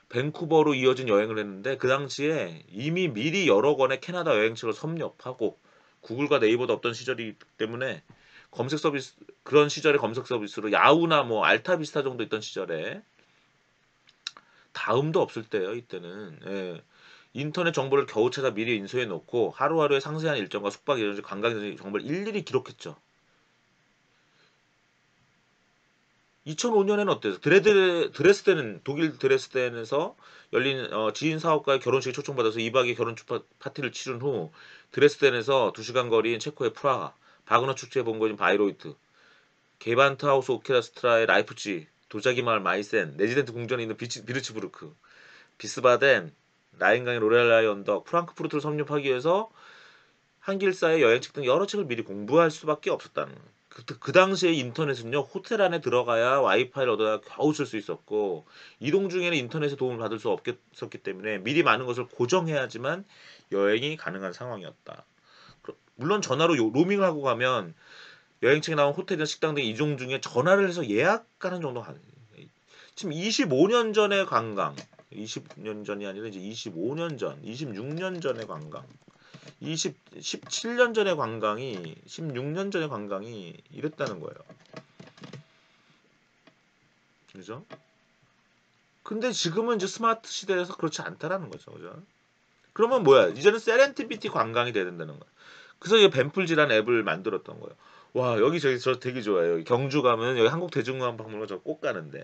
밴쿠버로 이어진 여행을 했는데 그 당시에 이미 미리 여러 권의 캐나다 여행책을 섭렵하고 구글과 네이버도 없던 시절이기 때문에 검색 서비스 그런 시절의 검색 서비스로 야후나 뭐 알타비스타 정도 있던 시절에 다음도 없을 때예요 이때는 예. 인터넷 정보를 겨우 찾아 미리 인수해 놓고 하루하루의 상세한 일정과 숙박 일정 관광 정보를 일일이 기록했죠. 2005년에는 어땠어? 드레드 드레스덴은 독일 드레스덴에서 열린 어, 지인 사업가의 결혼식에 초청받아서 2박의 결혼 파티를 치른 후 드레스덴에서 2시간 거리인 체코의 프라하, 바그너 축제의 본 곳인 바이로이트, 게반트 하우스 오케스트라의 라이프치히, 도자기 마을 마이센, 레지덴츠 궁전에 있는 뷔츠, 뷔르츠부르크, 비스바덴, 라인강의 로렐라이 언덕, 프랑크푸르트를 섭렵하기 위해서 한길사의 여행책 등 여러 책을 미리 공부할 수밖에 없었다는 그, 그 당시에 인터넷은요 호텔 안에 들어가야 와이파이를 얻어야 겨우 쓸 수 있었고 이동 중에는 인터넷에 도움을 받을 수 없었기 때문에 미리 많은 것을 고정해야지만 여행이 가능한 상황이었다. 그- 물론 전화로 요- 로밍을 하고 가면 여행책에 나온 호텔이나 식당 등 이동 중에 전화를 해서 예약하는 정도가 가능. 지금 25년 전의 관광, 20년 전이 아니라 이제 25년 전, 26년 전의 관광, 20, 17년 전의 관광이 16년 전의 관광이 이랬다는 거예요. 그죠? 근데 지금은 이제 스마트 시대에서 그렇지 않다라는 거죠. 그죠? 그러면 뭐야? 이제는 serendipity 관광이 돼야 된다는 거야. 그래서 이 뱀플지라는 앱을 만들었던 거예요. 와 여기 저기 저 되게 좋아요. 경주 가면 여기 한국 대중문화 박물관 저 꼭 가는데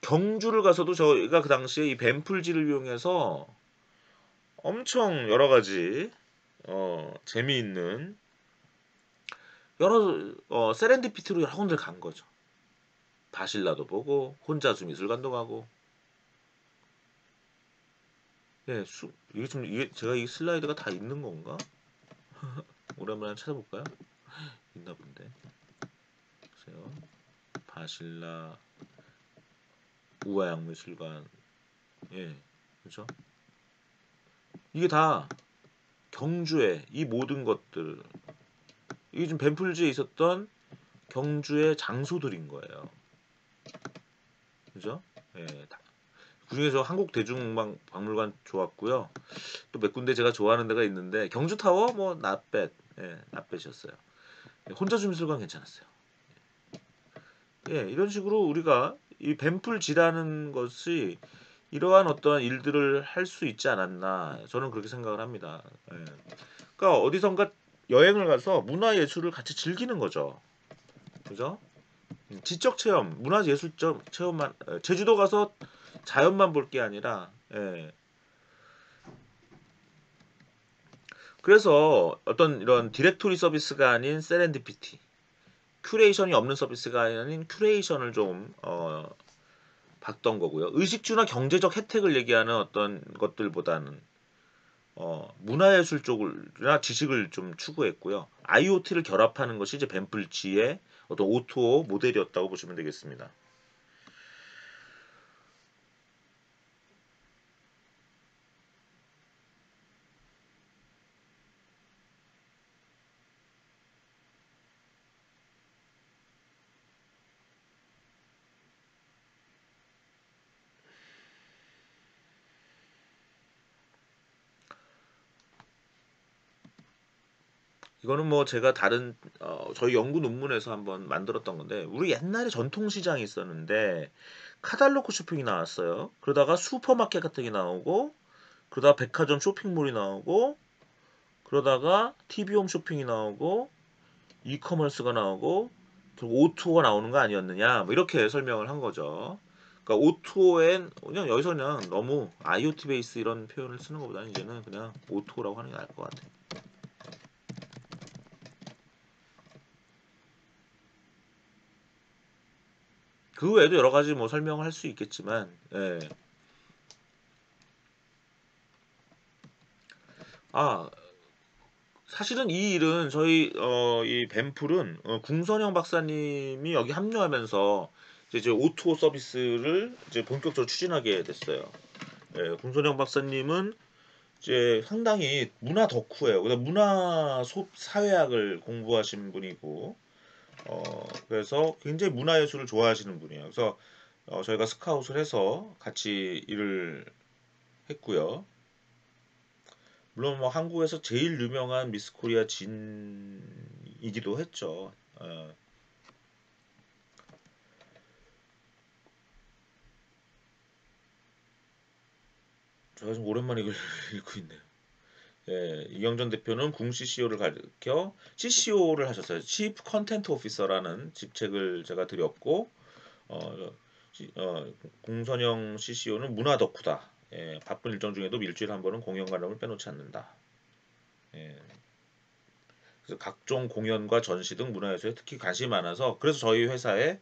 경주를 가서도 저희가 그 당시에 이 뱀플지를 이용해서 엄청 여러 가지 어 재미있는 여러 어 세렌디피티로 여러 군데 간 거죠. 바실라도 보고 혼자수 미술관도 가고 예, 수, 이게 좀 이게 제가 이 슬라이드가 다 있는 건가? [laughs] 오랜만에 찾아볼까요? 있나 본데. 보세요. 바실라 우아양미술관 예, 그렇죠? 이게 다 경주에 이 모든 것들 이게 지금 뱀풀지에 있었던 경주의 장소들인 거예요. 그죠? 예, 다. 그중에서 한국 대중박물관 좋았고요. 또 몇 군데 제가 좋아하는 데가 있는데 경주 타워 뭐 나뱃, 예, 나뱃이었어요. 예, 혼자 주미술관 괜찮았어요. 예, 이런 식으로 우리가 이 뱀풀지라는 것이 이러한 어떤 일들을 할 수 있지 않았나 저는 그렇게 생각을 합니다. 예. 그러니까 어디선가 여행을 가서 문화 예술을 같이 즐기는 거죠. 그죠? 음, 지적 체험, 문화 예술적 체험만 에, 제주도 가서 자연만 볼 게 아니라 예. 그래서 어떤 이런 디렉토리 서비스가 아닌 serendipity curation이 없는 서비스가 아닌 curation을 좀 어, 봤던 거고요. 의식주나 경제적 혜택을 얘기하는 어떤 것들보다는 어, 문화예술 쪽을나 지식을 좀 추구했고요. IoT를 결합하는 것이 이제 뱀플지의 어떤 O2O 모델이었다고 보시면 되겠습니다. 이거는 뭐 제가 다른 어, 저희 연구 논문에서 한번 만들었던 건데 우리 옛날에 전통 시장이 있었는데 카달로그 쇼핑이 나왔어요. 그러다가 슈퍼마켓 같은 게 나오고 그러다가 백화점 쇼핑몰이 나오고 그러다가 TV홈 쇼핑이 나오고 이커머스가 나오고 결국 오투어가 나오는 거 아니었느냐 뭐 이렇게 설명을 한 거죠. 그러니까 오투어엔 그냥 여기서 그냥 너무 IoT 베이스 이런 표현을 쓰는 것보다는 이제는 그냥 오투어라고 하는 게 나을 것 같아요. 그 외에도 여러 가지 뭐 설명을 할 수 있겠지만, 예. 아, 사실은 이 일은 저희 어, 이 벤플은 어, 궁선영 박사님이 여기 합류하면서 이제, 이제 O2O 서비스를 이제 본격적으로 추진하게 됐어요. 예, 궁선영 박사님은 이제 상당히 문화 덕후예요. 문화 소, 사회학을 공부하신 분이고 어, 그래서 굉장히 문화예술을 좋아하시는 분이에요. 그래서 어, 저희가 스카웃을 해서 같이 일을 했고요. 물론 뭐 한국에서 제일 유명한 미스 코리아 진이기도 했죠. 어. 제가 좀 오랜만에 이걸 [laughs] 읽고 있네요. 예, 이경전 대표는 궁 CCO를 가르켜 CCO를 하셨어요. Chief Content Officer라는 직책을 제가 드렸고 어, 시- 어, 궁선영 CCO는 문화 덕후다. 예, 바쁜 일정 중에도 일주일에 한 번은 공연 관람을 빼놓지 않는다. 예. 그래서 각종 공연과 전시 등 문화예술에 특히 관심이 많아서 그래서 저희 회사에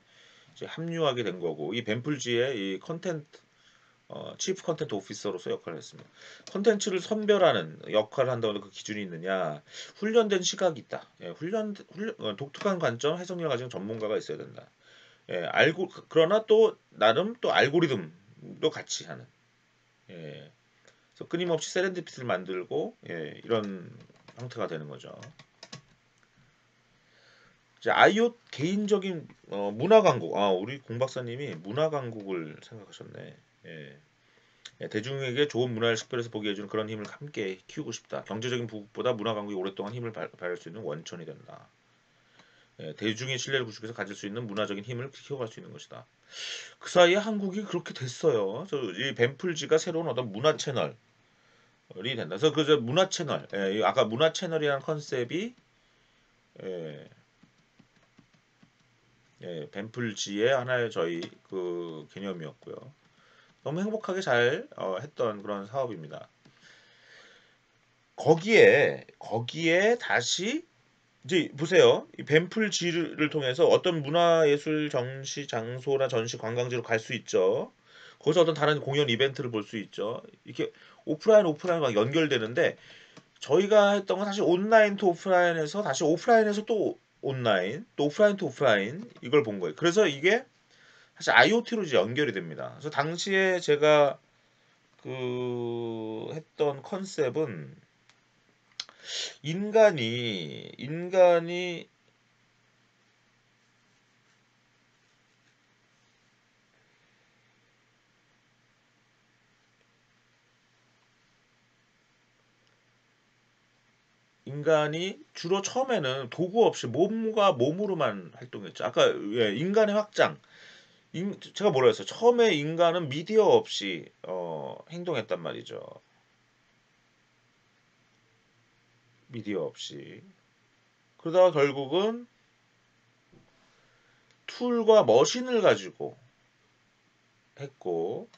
합류하게 된 거고 이 벤플지의 이 content 어, Chief Content Officer로서 역할을 했습니다. 컨텐츠를 선별하는 역할을 한다고 그 기준이 있느냐? 훈련된 시각이 있다. 예, 훈련, 훈련 어, 독특한 관점, 해석력을 가진 전문가가 있어야 된다. 예, 알고 그러나 또 나름 또 알고리즘도 같이 하는. 예. 그래서 끊임없이 세렌디피티를 만들고 예, 이런 형태가 되는 거죠. 이제 아이오 개인적인 어, 문화 강국. 아, 우리 공 박사님이 문화 강국을 생각하셨네. 예. 예, 대중에게 좋은 문화를 식별해서 보게 해주는 그런 힘을 함께 키우고 싶다. 경제적인 부국보다 문화 강국이 오랫동안 힘을 발휘할 수 있는 원천이 된다. 예, 대중의 신뢰를 구축해서 가질 수 있는 문화적인 힘을 키워갈 수 있는 것이다. 그 사이에 한국이 그렇게 됐어요. 이 벤플지가 새로운 어떤 문화 채널이 된다. 그래서 그 문화 채널, 예, 아까 문화 채널이라는 컨셉이 예, 예, 벤플지의 하나의 저희 그 개념이었고요. 너무 행복하게 잘 어, 했던 그런 사업입니다. 거기에 거기에 다시 이제 보세요. 이 벤플지를 통해서 어떤 문화예술 전시 장소나 전시 관광지로 갈 수 있죠. 거기서 어떤 다른 공연 이벤트를 볼 수 있죠. 이렇게 오프라인 오프라인 막 연결되는데 저희가 했던 건 사실 online to offline에서 다시 오프라인에서 또 온라인 또 offline to offline 이걸 본 거예요. 그래서 이게 사실 IoT로 이제 연결이 됩니다. 그래서 당시에 제가 그 했던 컨셉은 인간이 인간이 인간이 주로 처음에는 도구 없이 몸과 몸으로만 활동했죠. 아까 예, 인간의 확장 인, 제가 뭐라 했어요? 처음에 인간은 미디어 없이 어, 행동했단 말이죠. 미디어 없이. 그러다가 결국은 tool과 machine을 가지고 했고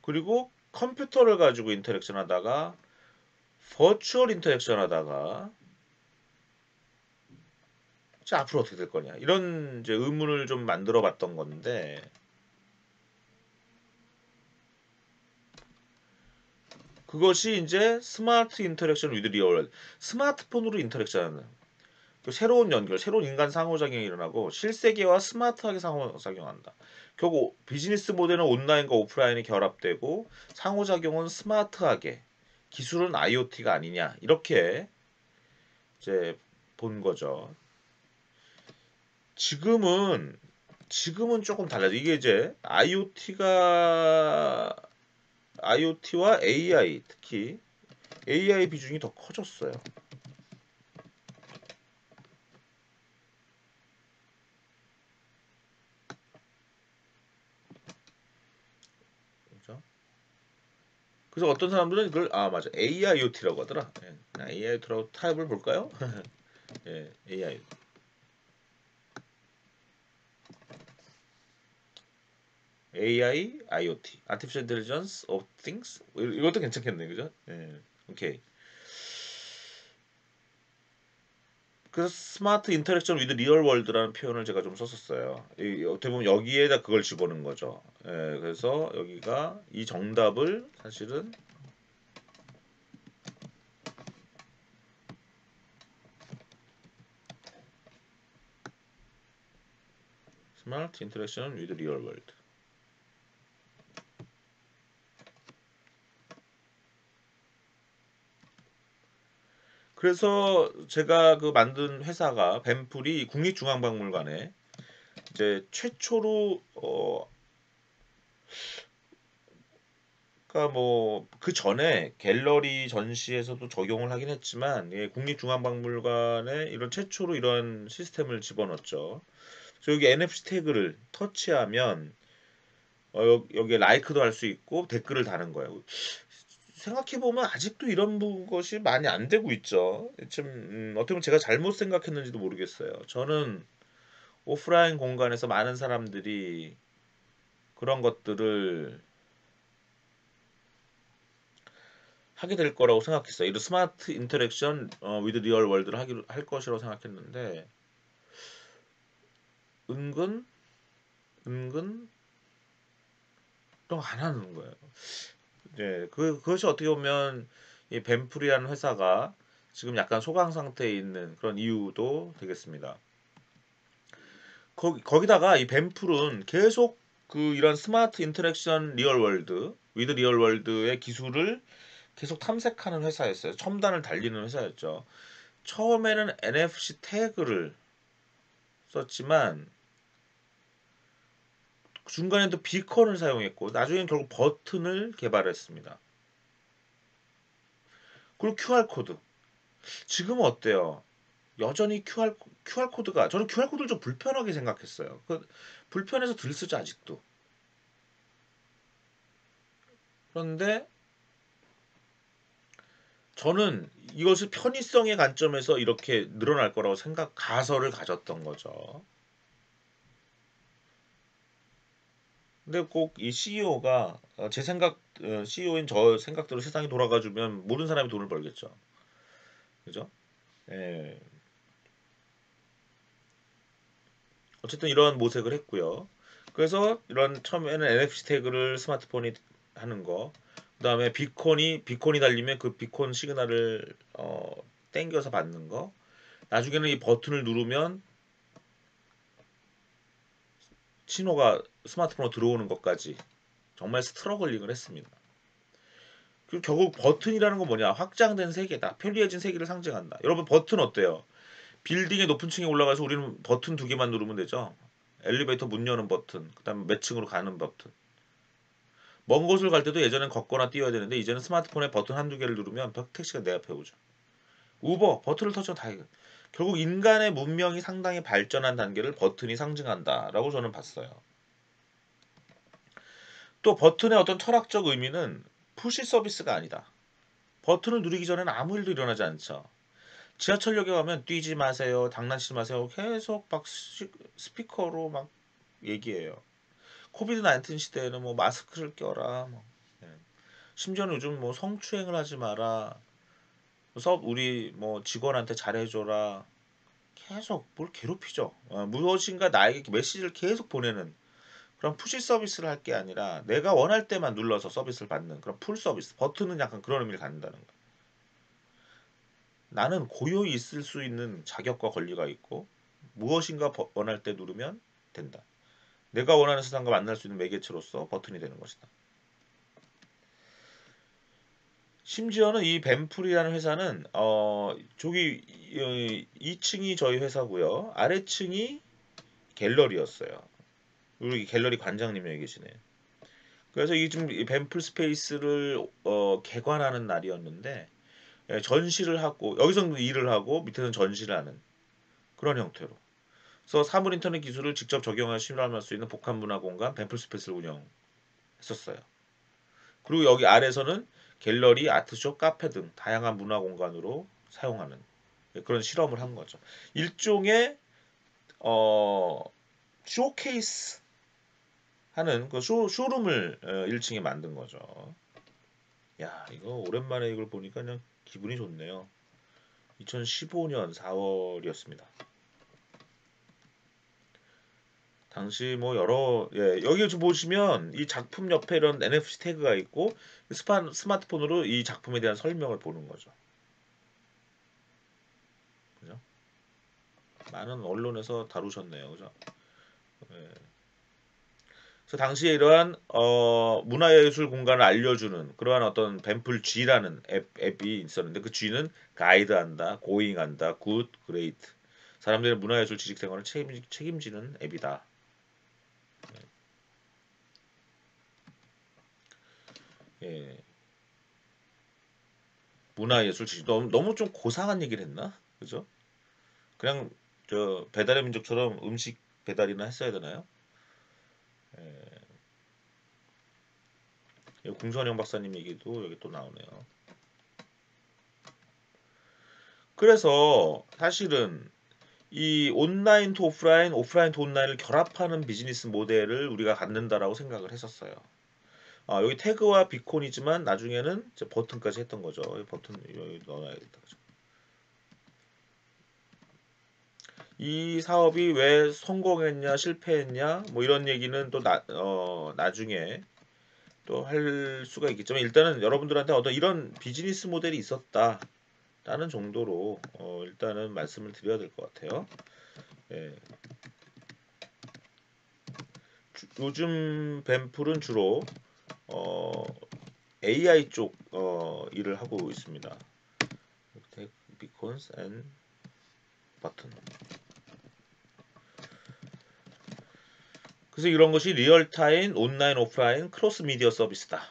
그리고 컴퓨터를 가지고 interaction 하다가 virtual interaction 하다가 자, 앞으로 어떻게 될 거냐. 이런 이제 의문을 좀 만들어 봤던 건데, 그것이 이제 smart interaction with real 스마트폰으로 interaction하는 그 새로운 연결, 새로운 인간 상호작용이 일어나고 실세계와 스마트하게 상호작용한다. 결국 비즈니스 모델은 온라인과 오프라인이 결합되고 상호작용은 스마트하게 기술은 IoT가 아니냐 이렇게 이제 본 거죠. 지금은 지금은 조금 달라져. 이게 이제 IoT가 IoT와 AI 특히 AI 비중이 더 커졌어요. 그래서 어떤 사람들은 이걸 아 맞아 AIoT라고 하더라. 예, AIoT라고 type을 볼까요? [laughs] 예, AI. AI, IoT, Artificial Intelligence of Things 이것도 괜찮겠네, 그죠? 예, 오케이. 그래서 smart interaction with real world라는 표현을 제가 좀 썼었어요. 이, 어떻게 보면 여기에다 그걸 집어넣은 거죠. 예, 그래서 여기가 이 정답을 사실은 smart interaction with real world 그래서 제가 그 만든 회사가 벤플이 국립중앙박물관에 이제 최초로 어 그러니까 뭐 그 전에 갤러리 전시에서도 적용을 하긴 했지만 예, 국립중앙박물관에 이런 최초로 이런 시스템을 집어넣었죠. 그래서 여기 NFC 태그를 터치하면 어, 여기 에 like도 할 수 있고 댓글을 다는 거예요. 생각해 보면 아직도 이런 것이 많이 안 되고 있죠. 좀 음, 어떻게 보면 제가 잘못 생각했는지도 모르겠어요. 저는 오프라인 공간에서 많은 사람들이 그런 것들을 하게 될 거라고 생각했어요. 이런 smart interaction 어, with real world를 하기로 할 것이라고 생각했는데 은근 은근 활동 안 하는 거예요. 네, 그 그것이 어떻게 보면 이 벤플이라는 회사가 지금 약간 소강 상태에 있는 그런 이유도 되겠습니다. 거기 거기다가 이 벤플은 계속 그 이런 smart interaction real world with real world의 기술을 계속 탐색하는 회사였어요. 첨단을 달리는 회사였죠. 처음에는 NFC 태그를 썼지만 중간에 또 beacon을 사용했고 나중엔 결국 버튼을 개발했습니다. 그리고 QR 코드. 지금은 어때요? 여전히 QR QR 코드가 저는 QR 코드를 좀 불편하게 생각했어요. 그 불편해서 들 쓰죠 아직도. 그런데 저는 이것을 편의성의 관점에서 이렇게 늘어날 거라고 생각 가설을 가졌던 거죠. 근데 꼭 이 CEO가 어, 제 생각 CEO인 저 생각대로 세상이 돌아가 주면 모든 사람이 돈을 벌겠죠. 그죠? 예. 어쨌든 이런 모색을 했고요. 그래서 이런 처음에는 NFC 태그를 스마트폰이 하는 거, 그 다음에 beacon이 beacon이 달리면 그 beacon signal을 어, 땡겨서 받는 거, 나중에는 이 버튼을 누르면 신호가 스마트폰으로 들어오는 것까지 정말 struggling을 했습니다. 그리고 결국 버튼이라는 건 뭐냐? 확장된 세계다. 편리해진 세계를 상징한다. 여러분 버튼 어때요? 빌딩의 높은 층에 올라가서 우리는 버튼 두 개만 누르면 되죠. 엘리베이터 문 여는 버튼, 그다음에 몇 층으로 가는 버튼. 먼 곳을 갈 때도 예전엔 걷거나 뛰어야 되는데 이제는 스마트폰에 버튼 한두 개를 누르면 택시가 내 앞에 오죠. 우버 버튼을 터치면 다 해결. 결국 인간의 문명이 상당히 발전한 단계를 버튼이 상징한다라고 저는 봤어요. 또 버튼의 어떤 철학적 의미는 푸시 서비스가 아니다. 버튼을 누르기 전에는 아무 일도 일어나지 않죠. 지하철역에 가면 뛰지 마세요, 장난치지 마세요. 계속 막 스피커로 막 얘기해요. COVID 19 시대에는 뭐 마스크를 껴라. 뭐. 예. 심지어는 요즘 뭐 성추행을 하지 마라. 서 우리 뭐 직원한테 잘해줘라. 계속 뭘 괴롭히죠. 어, 무엇인가 나에게 메시지를 계속 보내는 그런 push 서비스를 할 게 아니라 내가 원할 때만 눌러서 서비스를 받는 그런 pull 서비스. 버튼은 약간 그런 의미를 갖는다는 거. 나는 고요히 있을 수 있는 자격과 권리가 있고 무엇인가 원할 때 누르면 된다. 내가 원하는 세상과 만날 수 있는 매개체로서 버튼이 되는 것이다. 심지어는 이 벤풀이라는 회사는 어 저기 2층이 저희 회사고요. 아래층이 갤러리였어요. 우리 갤러리 관장님 여기 계시네. 그래서 이 지금 벤풀 스페이스를 어, 개관하는 날이었는데 예, 전시를 하고 여기서 일을 하고 밑에서는 전시를 하는 그런 형태로. 그래서 사물 인터넷 기술을 직접 적용하여 실험할 수 있는 복합 문화 공간 벤플 스페이스를 운영했었어요. 그리고 여기 아래서는 갤러리, 아트숍, 카페 등 다양한 문화 공간으로 사용하는 그런 실험을 한 거죠. 일종의 어 쇼케이스 하는 그 쇼, 쇼룸을 1층에 어, 만든 거죠. 야, 이거 오랜만에 이걸 보니까 그냥 기분이 좋네요. 2015년 4월이었습니다. 당시 뭐 여러 예, 여기 좀 보시면 이 작품 옆에 이런 NFC 태그가 있고 스파, 스마트폰으로 이 작품에 대한 설명을 보는 거죠. 그죠? 많은 언론에서 다루셨네요. 그죠? 예. 그래서 당시에 이러한 어, 문화예술 공간을 알려주는 그러한 어떤 벤플 G라는 앱, 앱이 있었는데 그 G는 guide한다, going한다, good, great 사람들의 문화예술 지식 생활을 책임, 책임지는 앱이다. 예. 문화예술 지식 너무 너무 좀 고상한 얘기를 했나? 그죠? 그냥 저 배달의 민족처럼 음식 배달이나 했어야 되나요? 예. 궁선영 박사님 얘기도 여기 또 나오네요. 그래서 사실은 이 online to offline, offline to online을 결합하는 비즈니스 모델을 우리가 갖는다라고 생각을 했었어요. 아, 여기 태그와 beacon이지만 나중에는 버튼까지 했던 거죠. 버튼 여기 넣어야겠다. 이 사업이 왜 성공했냐 실패했냐 뭐 이런 얘기는 또 나, 어, 나중에 또 할 수가 있겠지만 일단은 여러분들한테 어떤 이런 비즈니스 모델이 있었다라는 정도로 어, 일단은 말씀을 드려야 될 것 같아요. 예. 주, 요즘 뱀풀은 주로 어, AI 쪽 어, 일을 하고 있습니다. beacons and button. 그래서 이런 것이 real-time online offline cross media service다.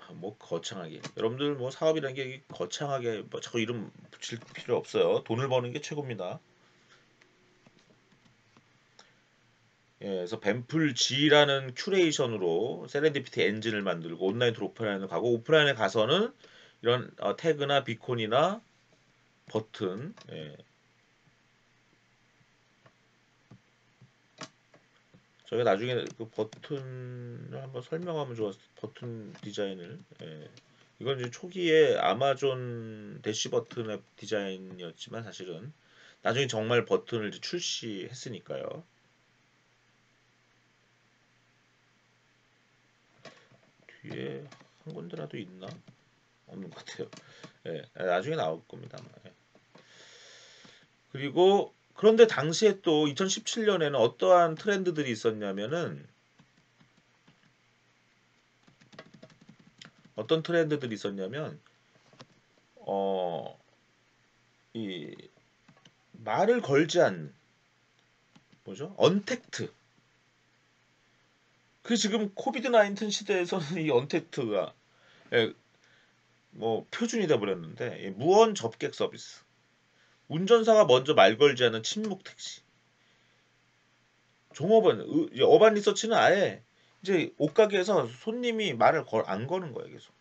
아, 뭐 거창하게 여러분들 뭐 사업이라는 게 거창하게 뭐 자꾸 이름 붙일 필요 없어요. 돈을 버는 게 최고입니다. 예, 그래서 벤플 G라는 큐레이션으로 serendipity 엔진을 만들고 online to offline을 가고 오프라인에 가서는 이런 어, 태그나 beacon이나 버튼 예. 저희가 나중에 그 버튼을 한번 설명하면 좋았을 버튼 디자인을 예. 이건 이제 초기에 아마존 대시 버튼의 디자인이었지만 사실은 나중에 정말 버튼을 출시했으니까요. 뒤에 한 군데라도 있나? 없는 것 같아요. 예, 나중에 나올 겁니다. 예. 그리고 그런데 당시에 또 2017년에는 어떠한 트렌드들이 있었냐면은 어떤 트렌드들이 있었냐면 어 이 말을 걸지 않는 뭐죠? 언택트 그 지금 코비드 19 시대에서는 이 언택트가 예, 뭐 표준이 돼 버렸는데 무언 접객 서비스. 운전사가 먼저 말 걸지 않은 침묵 택시. 종업원 어반 리서치는 아예 이제 옷가게에서 손님이 말을 걸, 안 거는 거예요 계속.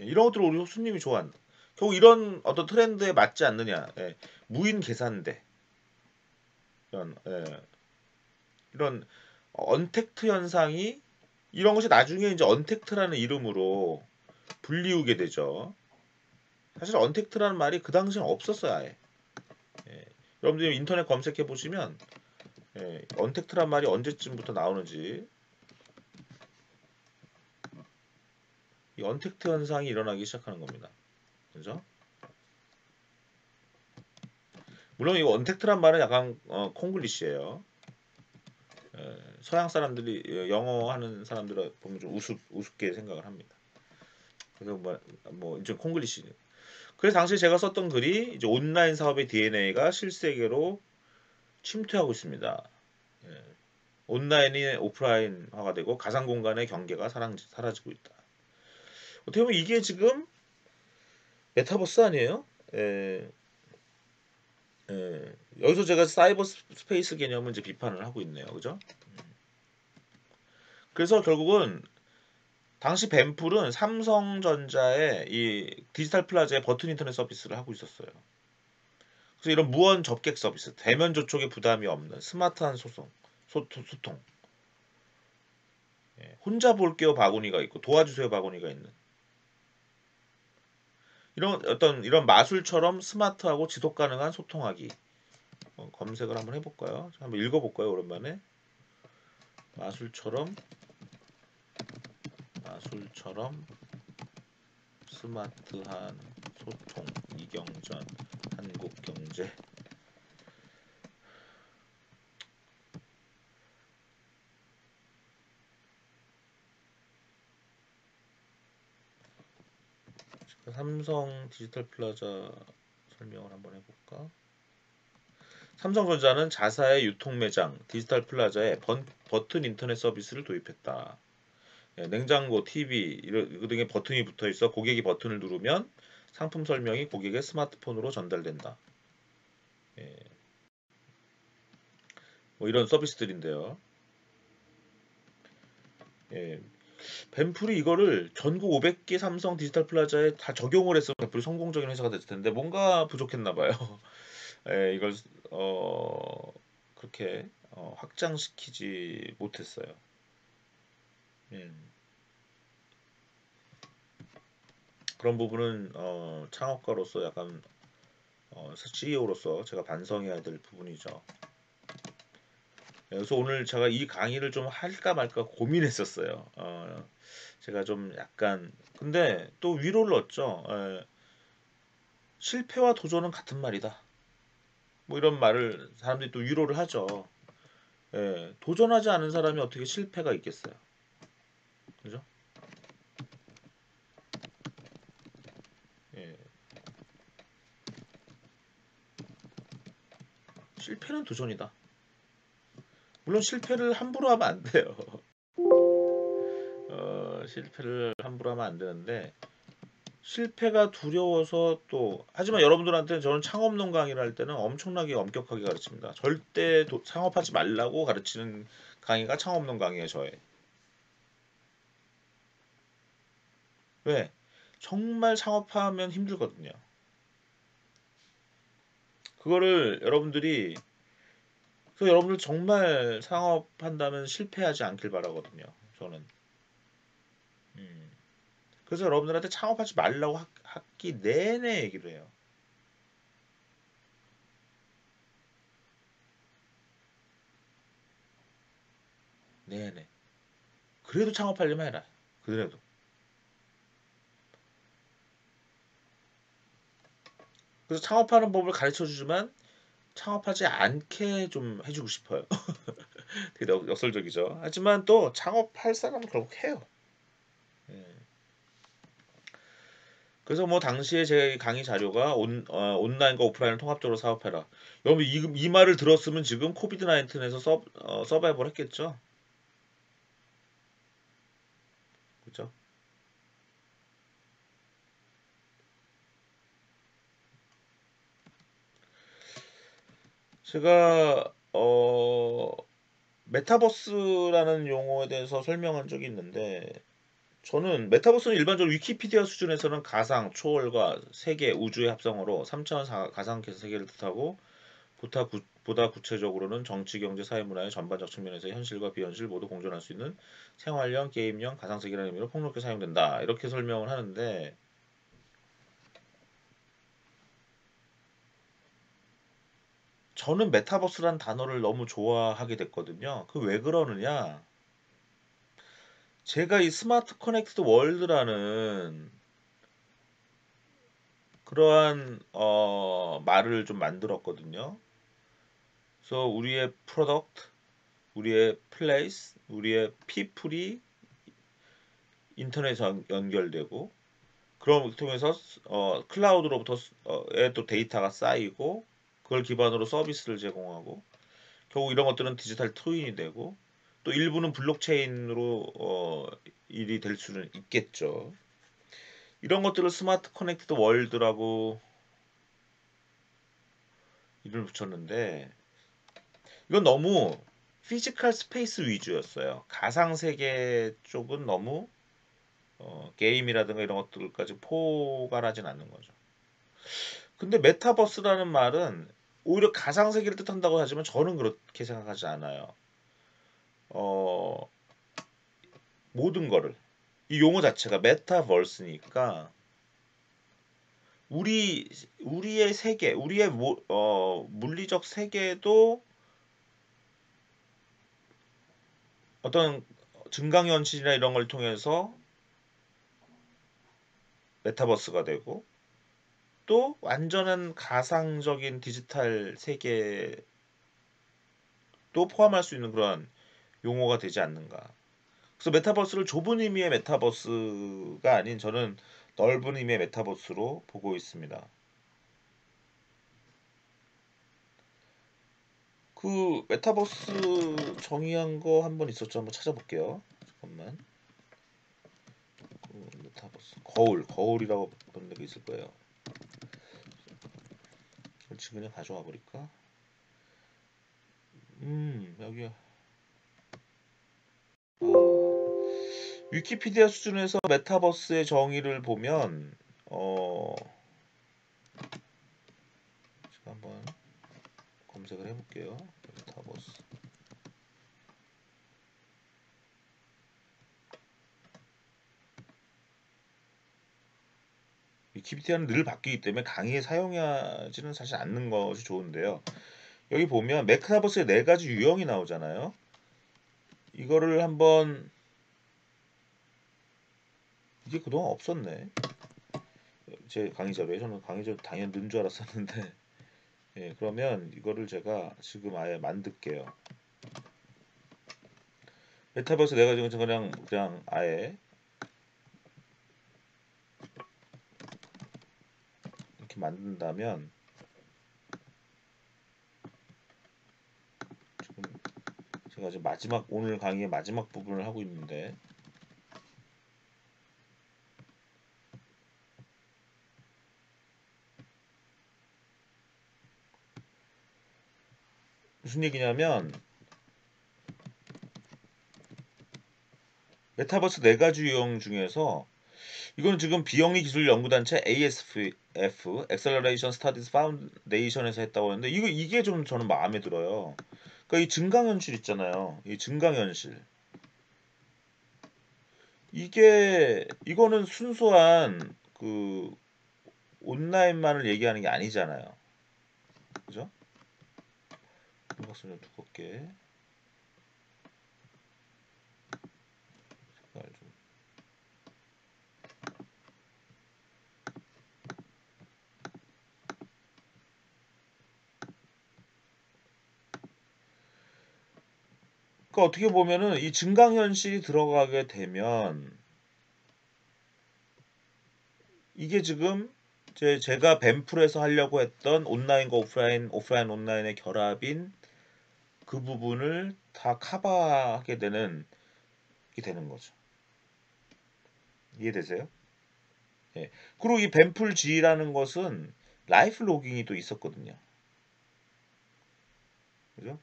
예, 이런 것들을 우리 손님이 좋아한다. 결국 이런 어떤 트렌드에 맞지 않느냐. 예, 무인 계산대. 이런 예, 이런 언택트 현상이 이런 것이 나중에 이제 언택트라는 이름으로 불리우게 되죠. 사실 언택트라는 말이 그 당시엔 없었어요, 아예. 예. 여러분들 인터넷 검색해 보시면 예, 언택트란 말이 언제쯤부터 나오는지 이 언택트 현상이 일어나기 시작하는 겁니다. 그죠? 물론 이 언택트란 말은 약간 어, 콩글리시예요. 예, 서양 사람들이 예, 영어 하는 사람들을 보면 좀 우습 우습게 생각을 합니다. 그래서 뭐, 뭐 이제 콩글리시. 그래서 당시 제가 썼던 글이 이제 온라인 사업의 DNA가 실세계로 침투하고 있습니다. 예. 온라인이 오프라인화가 되고 가상 공간의 경계가 사라지고 있다. 어떻게 보면 이게 지금 메타버스 아니에요? 예. 예, 여기서 제가 cyber space 개념을 이제 비판을 하고 있네요. 그죠? 그래서 결국은 당시 벤플은 삼성전자의 이 디지털 플라자의 버튼 인터넷 서비스를 하고 있었어요. 그래서 이런 무원 접객 서비스, 대면 조촉에 부담이 없는 스마트한 소송, 소, 소통. 예, 혼자 볼게요 바구니가 있고 도와주세요 바구니가 있는 이런 어떤 이런 마술처럼 스마트하고 지속 가능한 소통하기 어, 검색을 한번 해볼까요? 한번 읽어볼까요? 오랜만에 마술처럼 마 술처럼 스마트한 소통 이경전 한국 경제 삼성 디지털 플라자 설명을 한번 해볼까? 삼성전자는 자사의 유통 매장 디지털 플라자에 번, 버튼 인터넷 서비스를 도입했다. 예, 냉장고, TV 이런 등의 버튼이 붙어 있어 고객이 버튼을 누르면 상품 설명이 고객의 스마트폰으로 전달된다. 예. 뭐 이런 서비스들인데요. 예, 벤플이 이거를 전국 500개 삼성 디지털 플라자에 다 적용을 해서 벤플이 성공적인 회사가 됐을 텐데 뭔가 부족했나 봐요. [laughs] 예, 이걸 어 그렇게 어, 확장시키지 못했어요. 예. 그런 부분은 어, 창업가로서 약간 어, CEO로서 제가 반성해야 될 부분이죠. 그래서 오늘 제가 이 강의를 좀 할까 말까 고민했었어요. 어, 제가 좀 약간 근데 또 위로를 얻죠. 예. 실패와 도전은 같은 말이다. 뭐 이런 말을 사람들이 또 위로를 하죠. 예, 도전하지 않은 사람이 어떻게 실패가 있겠어요. 그죠? 예. 실패는 도전이다. 물론 실패를 함부로 하면 안 돼요. [laughs] 어, 실패를 함부로 하면 안 되는데 실패가 두려워서 또 하지만 여러분들한테 저는 창업농 강의를 할 때는 엄청나게 엄격하게 가르칩니다. 절대 도, 창업하지 말라고 가르치는 강의가 창업농 강의예요, 저의. 왜? 정말 창업하면 힘들거든요. 그거를 여러분들이 그 여러분들 정말 창업한다면 실패하지 않길 바라거든요. 저는. 음. 그래서 여러분들한테 창업하지 말라고 학, 학기 내내 얘기를 해요. 네네. 그래도 창업하려면 해라. 그래도. 그래서 창업하는 법을 가르쳐 주지만 창업하지 않게 좀 해주고 싶어요. [laughs] 되게 역설적이죠. 하지만 또 창업할 사람은 결국 해요. 예. 그래서 뭐 당시에 제 강의 자료가 온, 어, 온라인과 오프라인을 통합적으로 사업해라. 여러분 이, 이 말을 들었으면 지금 코비드 19에서 서, 어, 서바이벌 했겠죠? 그죠? 제가 어 메타버스라는 용어에 대해서 설명한 적이 있는데 저는 메타버스는 일반적으로 위키피디아 수준에서는 가상, 초월과 세계, 우주의 합성어로 3차원 가상 세계를 뜻하고 보다, 구, 보다 구체적으로는 정치, 경제, 사회, 문화의 전반적 측면에서 현실과 비현실 모두 공존할 수 있는 생활형, 게임형, 가상세계라는 의미로 폭넓게 사용된다. 이렇게 설명을 하는데 저는 메타버스란 단어를 너무 좋아하게 됐거든요. 그 왜 그러느냐? 제가 이 smart connect world라는 그러한 어, 말을 좀 만들었거든요. 그래서 우리의 product, 우리의 place, 우리의 people이 인터넷에 연결되고 그걸 통해서 어, 클라우드로부터 어, 또 데이터가 쌓이고 그걸 기반으로 서비스를 제공하고 결국 이런 것들은 디지털 트윈이 되고 또 일부는 블록체인으로 어, 일이 될 수는 있겠죠. 이런 것들을 smart connected world라고 이름을 붙였는데 이건 너무 physical space 위주였어요. 가상 세계 쪽은 너무 어, 게임이라든가 이런 것들까지 포괄하진 않는 거죠. 근데 메타버스라는 말은 오히려 가상 세계를 뜻한다고 하지만 저는 그렇게 생각하지 않아요. 어, 모든 거를 이 용어 자체가 메타버스니까 우리 우리의 세계, 우리의 모, 어, 물리적 세계도 어떤 증강현실이나 이런 걸 통해서 메타버스가 되고 또 완전한 가상적인 디지털 세계도 포함할 수 있는 그런 용어가 되지 않는가. 그래서 메타버스를 좁은 의미의 메타버스가 아닌 저는 넓은 의미의 메타버스로 보고 있습니다. 그 메타버스 정의한 거 한번 있었죠. 한번 찾아볼게요. 잠깐만. 그 메타버스 거울 거울이라고 부르는 게 있을 거예요. 지금 그냥 가져와 버릴까? 음 여기야. 위키피디아 수준에서 메타버스의 정의를 보면 어 제가 한번 검색을 해볼게요. 메타버스 위키피디아는 늘 바뀌기 때문에 강의에 사용하지는 사실 않는 것이 좋은데요. 여기 보면 메타버스의 네 가지 유형이 나오잖아요. 이거를 한번 이게 그동안 없었네. 제 강의 자료에 저는 강의 자료 당연히 넣은 줄 알았었는데 예, 그러면 이거를 제가 지금 아예 만들게요. 메타버스 내가 지금 그냥 그냥 아예 이렇게 만든다면 지금 제가 지금 마지막 오늘 강의의 마지막 부분을 하고 있는데 무슨 얘기냐면 메타버스 네 가지 유형 중에서 이거는 지금 비영리 기술 연구단체 ASF Acceleration Studies Foundation에서 했다고 하는데 이거 이게 좀 저는 마음에 들어요. 그러니까 이 증강현실 있잖아요. 이 증강현실 이게 이거는 순수한 그 온라인만을 얘기하는 게 아니잖아요. 그죠? 박수 좀 두껍게 색깔 좀 그러니까 어떻게 보면은 이 증강현실이 들어가게 되면 이게 지금 제 제가 뱀풀에서 하려고 했던 온라인과 오프라인, 오프라인 온라인의 결합인 그 부분을 다 커버하게 되는 게 되는 거죠. 이해되세요? 예. 그리고 이 벤플 G라는 것은 life logging이 또 있었거든요. 그죠?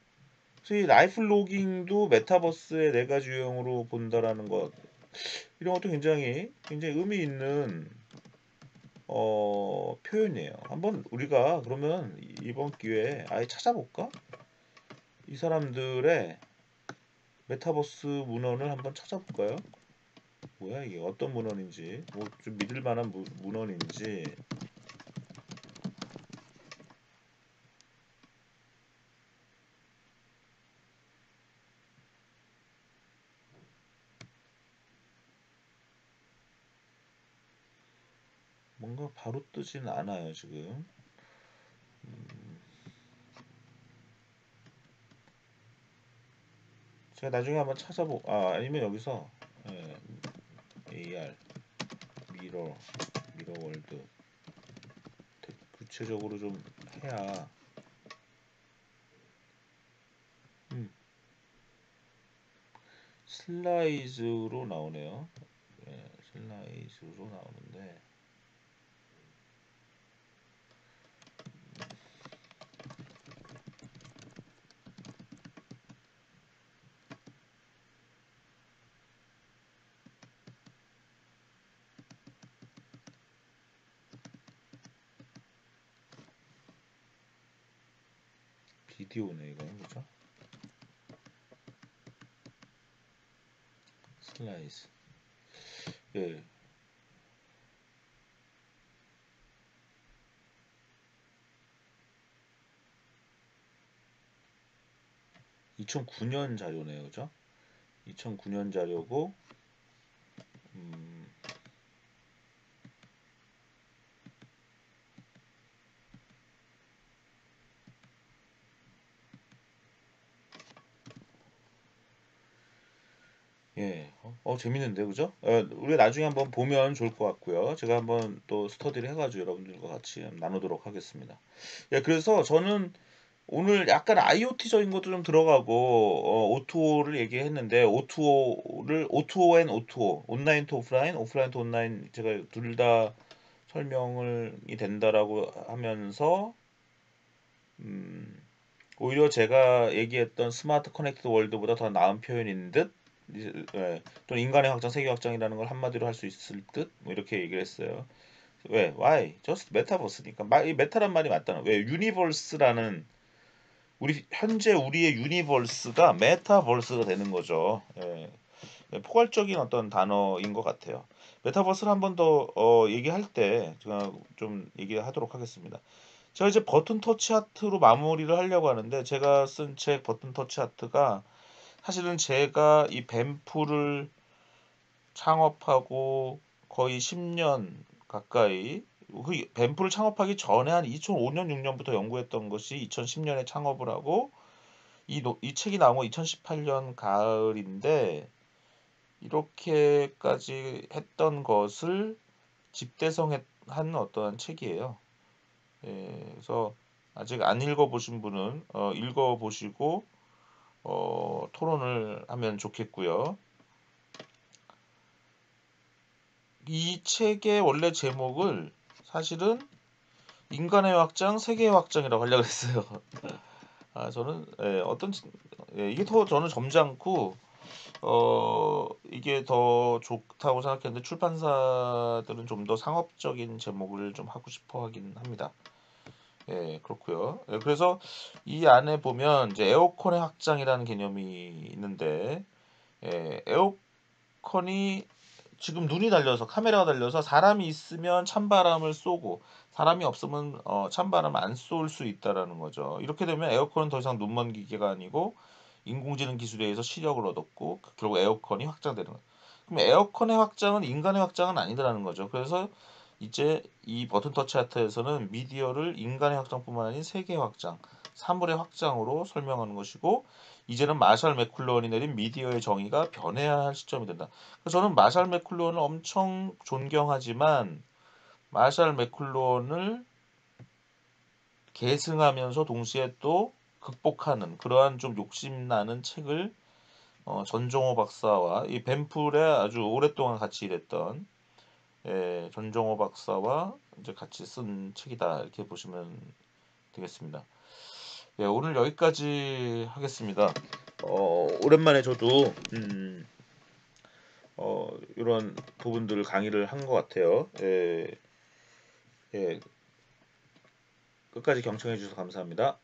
이 life logging도 메타버스의 네 가지 유형으로 본다라는 것 이런 것도 굉장히 굉장히 의미 있는 어, 표현이에요. 한번 우리가 그러면 이번 기회에 아예 찾아볼까? 이 사람들의 메타버스 문헌을 한번 찾아볼까요? 뭐야 이게 어떤 문헌인지 뭐 좀 믿을 만한 무, 문헌인지 뭔가 바로 뜨진 않아요 지금. 음. 제가 나중에 한번 찾아보 아 아니면 여기서 예, AR mirror mirror world. 구체적으로 좀 해야. 음. slides로 나오네요. 예, 슬라이즈로 나오는데 비디오네 이거는 그죠? 슬라이스 예. (2009년) 자료네요 그죠 (2009년) 자료고 음 예, 어, 어, 재밌는데 그죠? 어, 우리 나중에 한번 보면 좋을 것 같고요. 제가 한번 또 스터디를 해가지고 여러분들과 같이 나누도록 하겠습니다. 예, 그래서 저는 오늘 약간 IoT적인 것도 좀 들어가고 어, O2O를 얘기했는데 O2O를 O2O and O2O online to offline, offline to online 제가 둘 다 설명이 된다라고 하면서 음, 오히려 제가 얘기했던 smart connect world보다 더 나은 표현인 듯 예, 또는 인간의 확장, 세계 확장이라는 걸 한마디로 할 수 있을 듯 뭐 이렇게 얘기를 했어요. 왜? Why? Just 메타버스니까. 이 meta란 말이 맞다는. 왜? universe라는 우리 현재 우리의 universe가 메타버스가 되는 거죠. 예. 예 포괄적인 어떤 단어인 것 같아요. 메타버스를 한 번 더 어, 얘기할 때 제가 좀 얘기하도록 하겠습니다. 제가 이제 버튼 터치 하트로 마무리를 하려고 하는데 제가 쓴 책 버튼 터치 하트가 사실은 제가 이 뱀프를 창업하고 거의 10년 가까이 그 뱀프를 창업하기 전에 한 2005년 6년부터 연구했던 것이 2010년에 창업을 하고 이, 노- 이 책이 나온 거 2018년 가을인데 이렇게까지 했던 것을 집대성한 어떠한 책이에요. 예, 그래서 아직 안 읽어보신 분은 어, 읽어보시고 어, 토론을 하면 좋겠고요. 이 책의 원래 제목을 사실은 인간의 확장, 세계의 확장이라고 하려고 했어요. [laughs] 아, 저는 예, 어떤 예, 이게 더 저는 점잖고 어 이게 더 좋다고 생각했는데 출판사들은 좀 더 상업적인 제목을 좀 하고 싶어 하긴 합니다. 예, 그렇고요. 예, 그래서 이 안에 보면 이제 에어컨의 확장이라는 개념이 있는데 예, 에어컨이 지금 눈이 달려서 카메라가 달려서 사람이 있으면 찬바람을 쏘고 사람이 없으면 어, 찬바람 안 쏠 수 있다라는 거죠. 이렇게 되면 에어컨은 더 이상 눈먼 기계가 아니고 인공지능 기술에 의해서 시력을 얻었고 그- 결국 에어컨이 확장되는 거예요. 그럼 에어컨의 확장은 인간의 확장은 아니더라는 거죠. 그래서 이제 이 버튼 터치 하트에서는 미디어를 인간의 확장뿐만 아닌 세계의 확장, 사물의 확장으로 설명하는 것이고 이제는 마샬 맥쿨런이 내린 미디어의 정의가 변해야 할 시점이 된다. 저는 마샬 맥쿨런을 엄청 존경하지만 마샬 맥쿨런을 계승하면서 동시에 또 극복하는 그러한 좀 욕심나는 책을 어, 전종호 박사와 이 벤풀에 아주 오랫동안 같이 일했던 예, 전종호 박사와 이제 같이 쓴 책이다 이렇게 보시면 되겠습니다. 예, 오늘 여기까지 하겠습니다. 어, 오랜만에 저도 음, 어, 이런 부분들을 강의를 한 것 같아요. 예, 예, 끝까지 경청해 주셔서 감사합니다.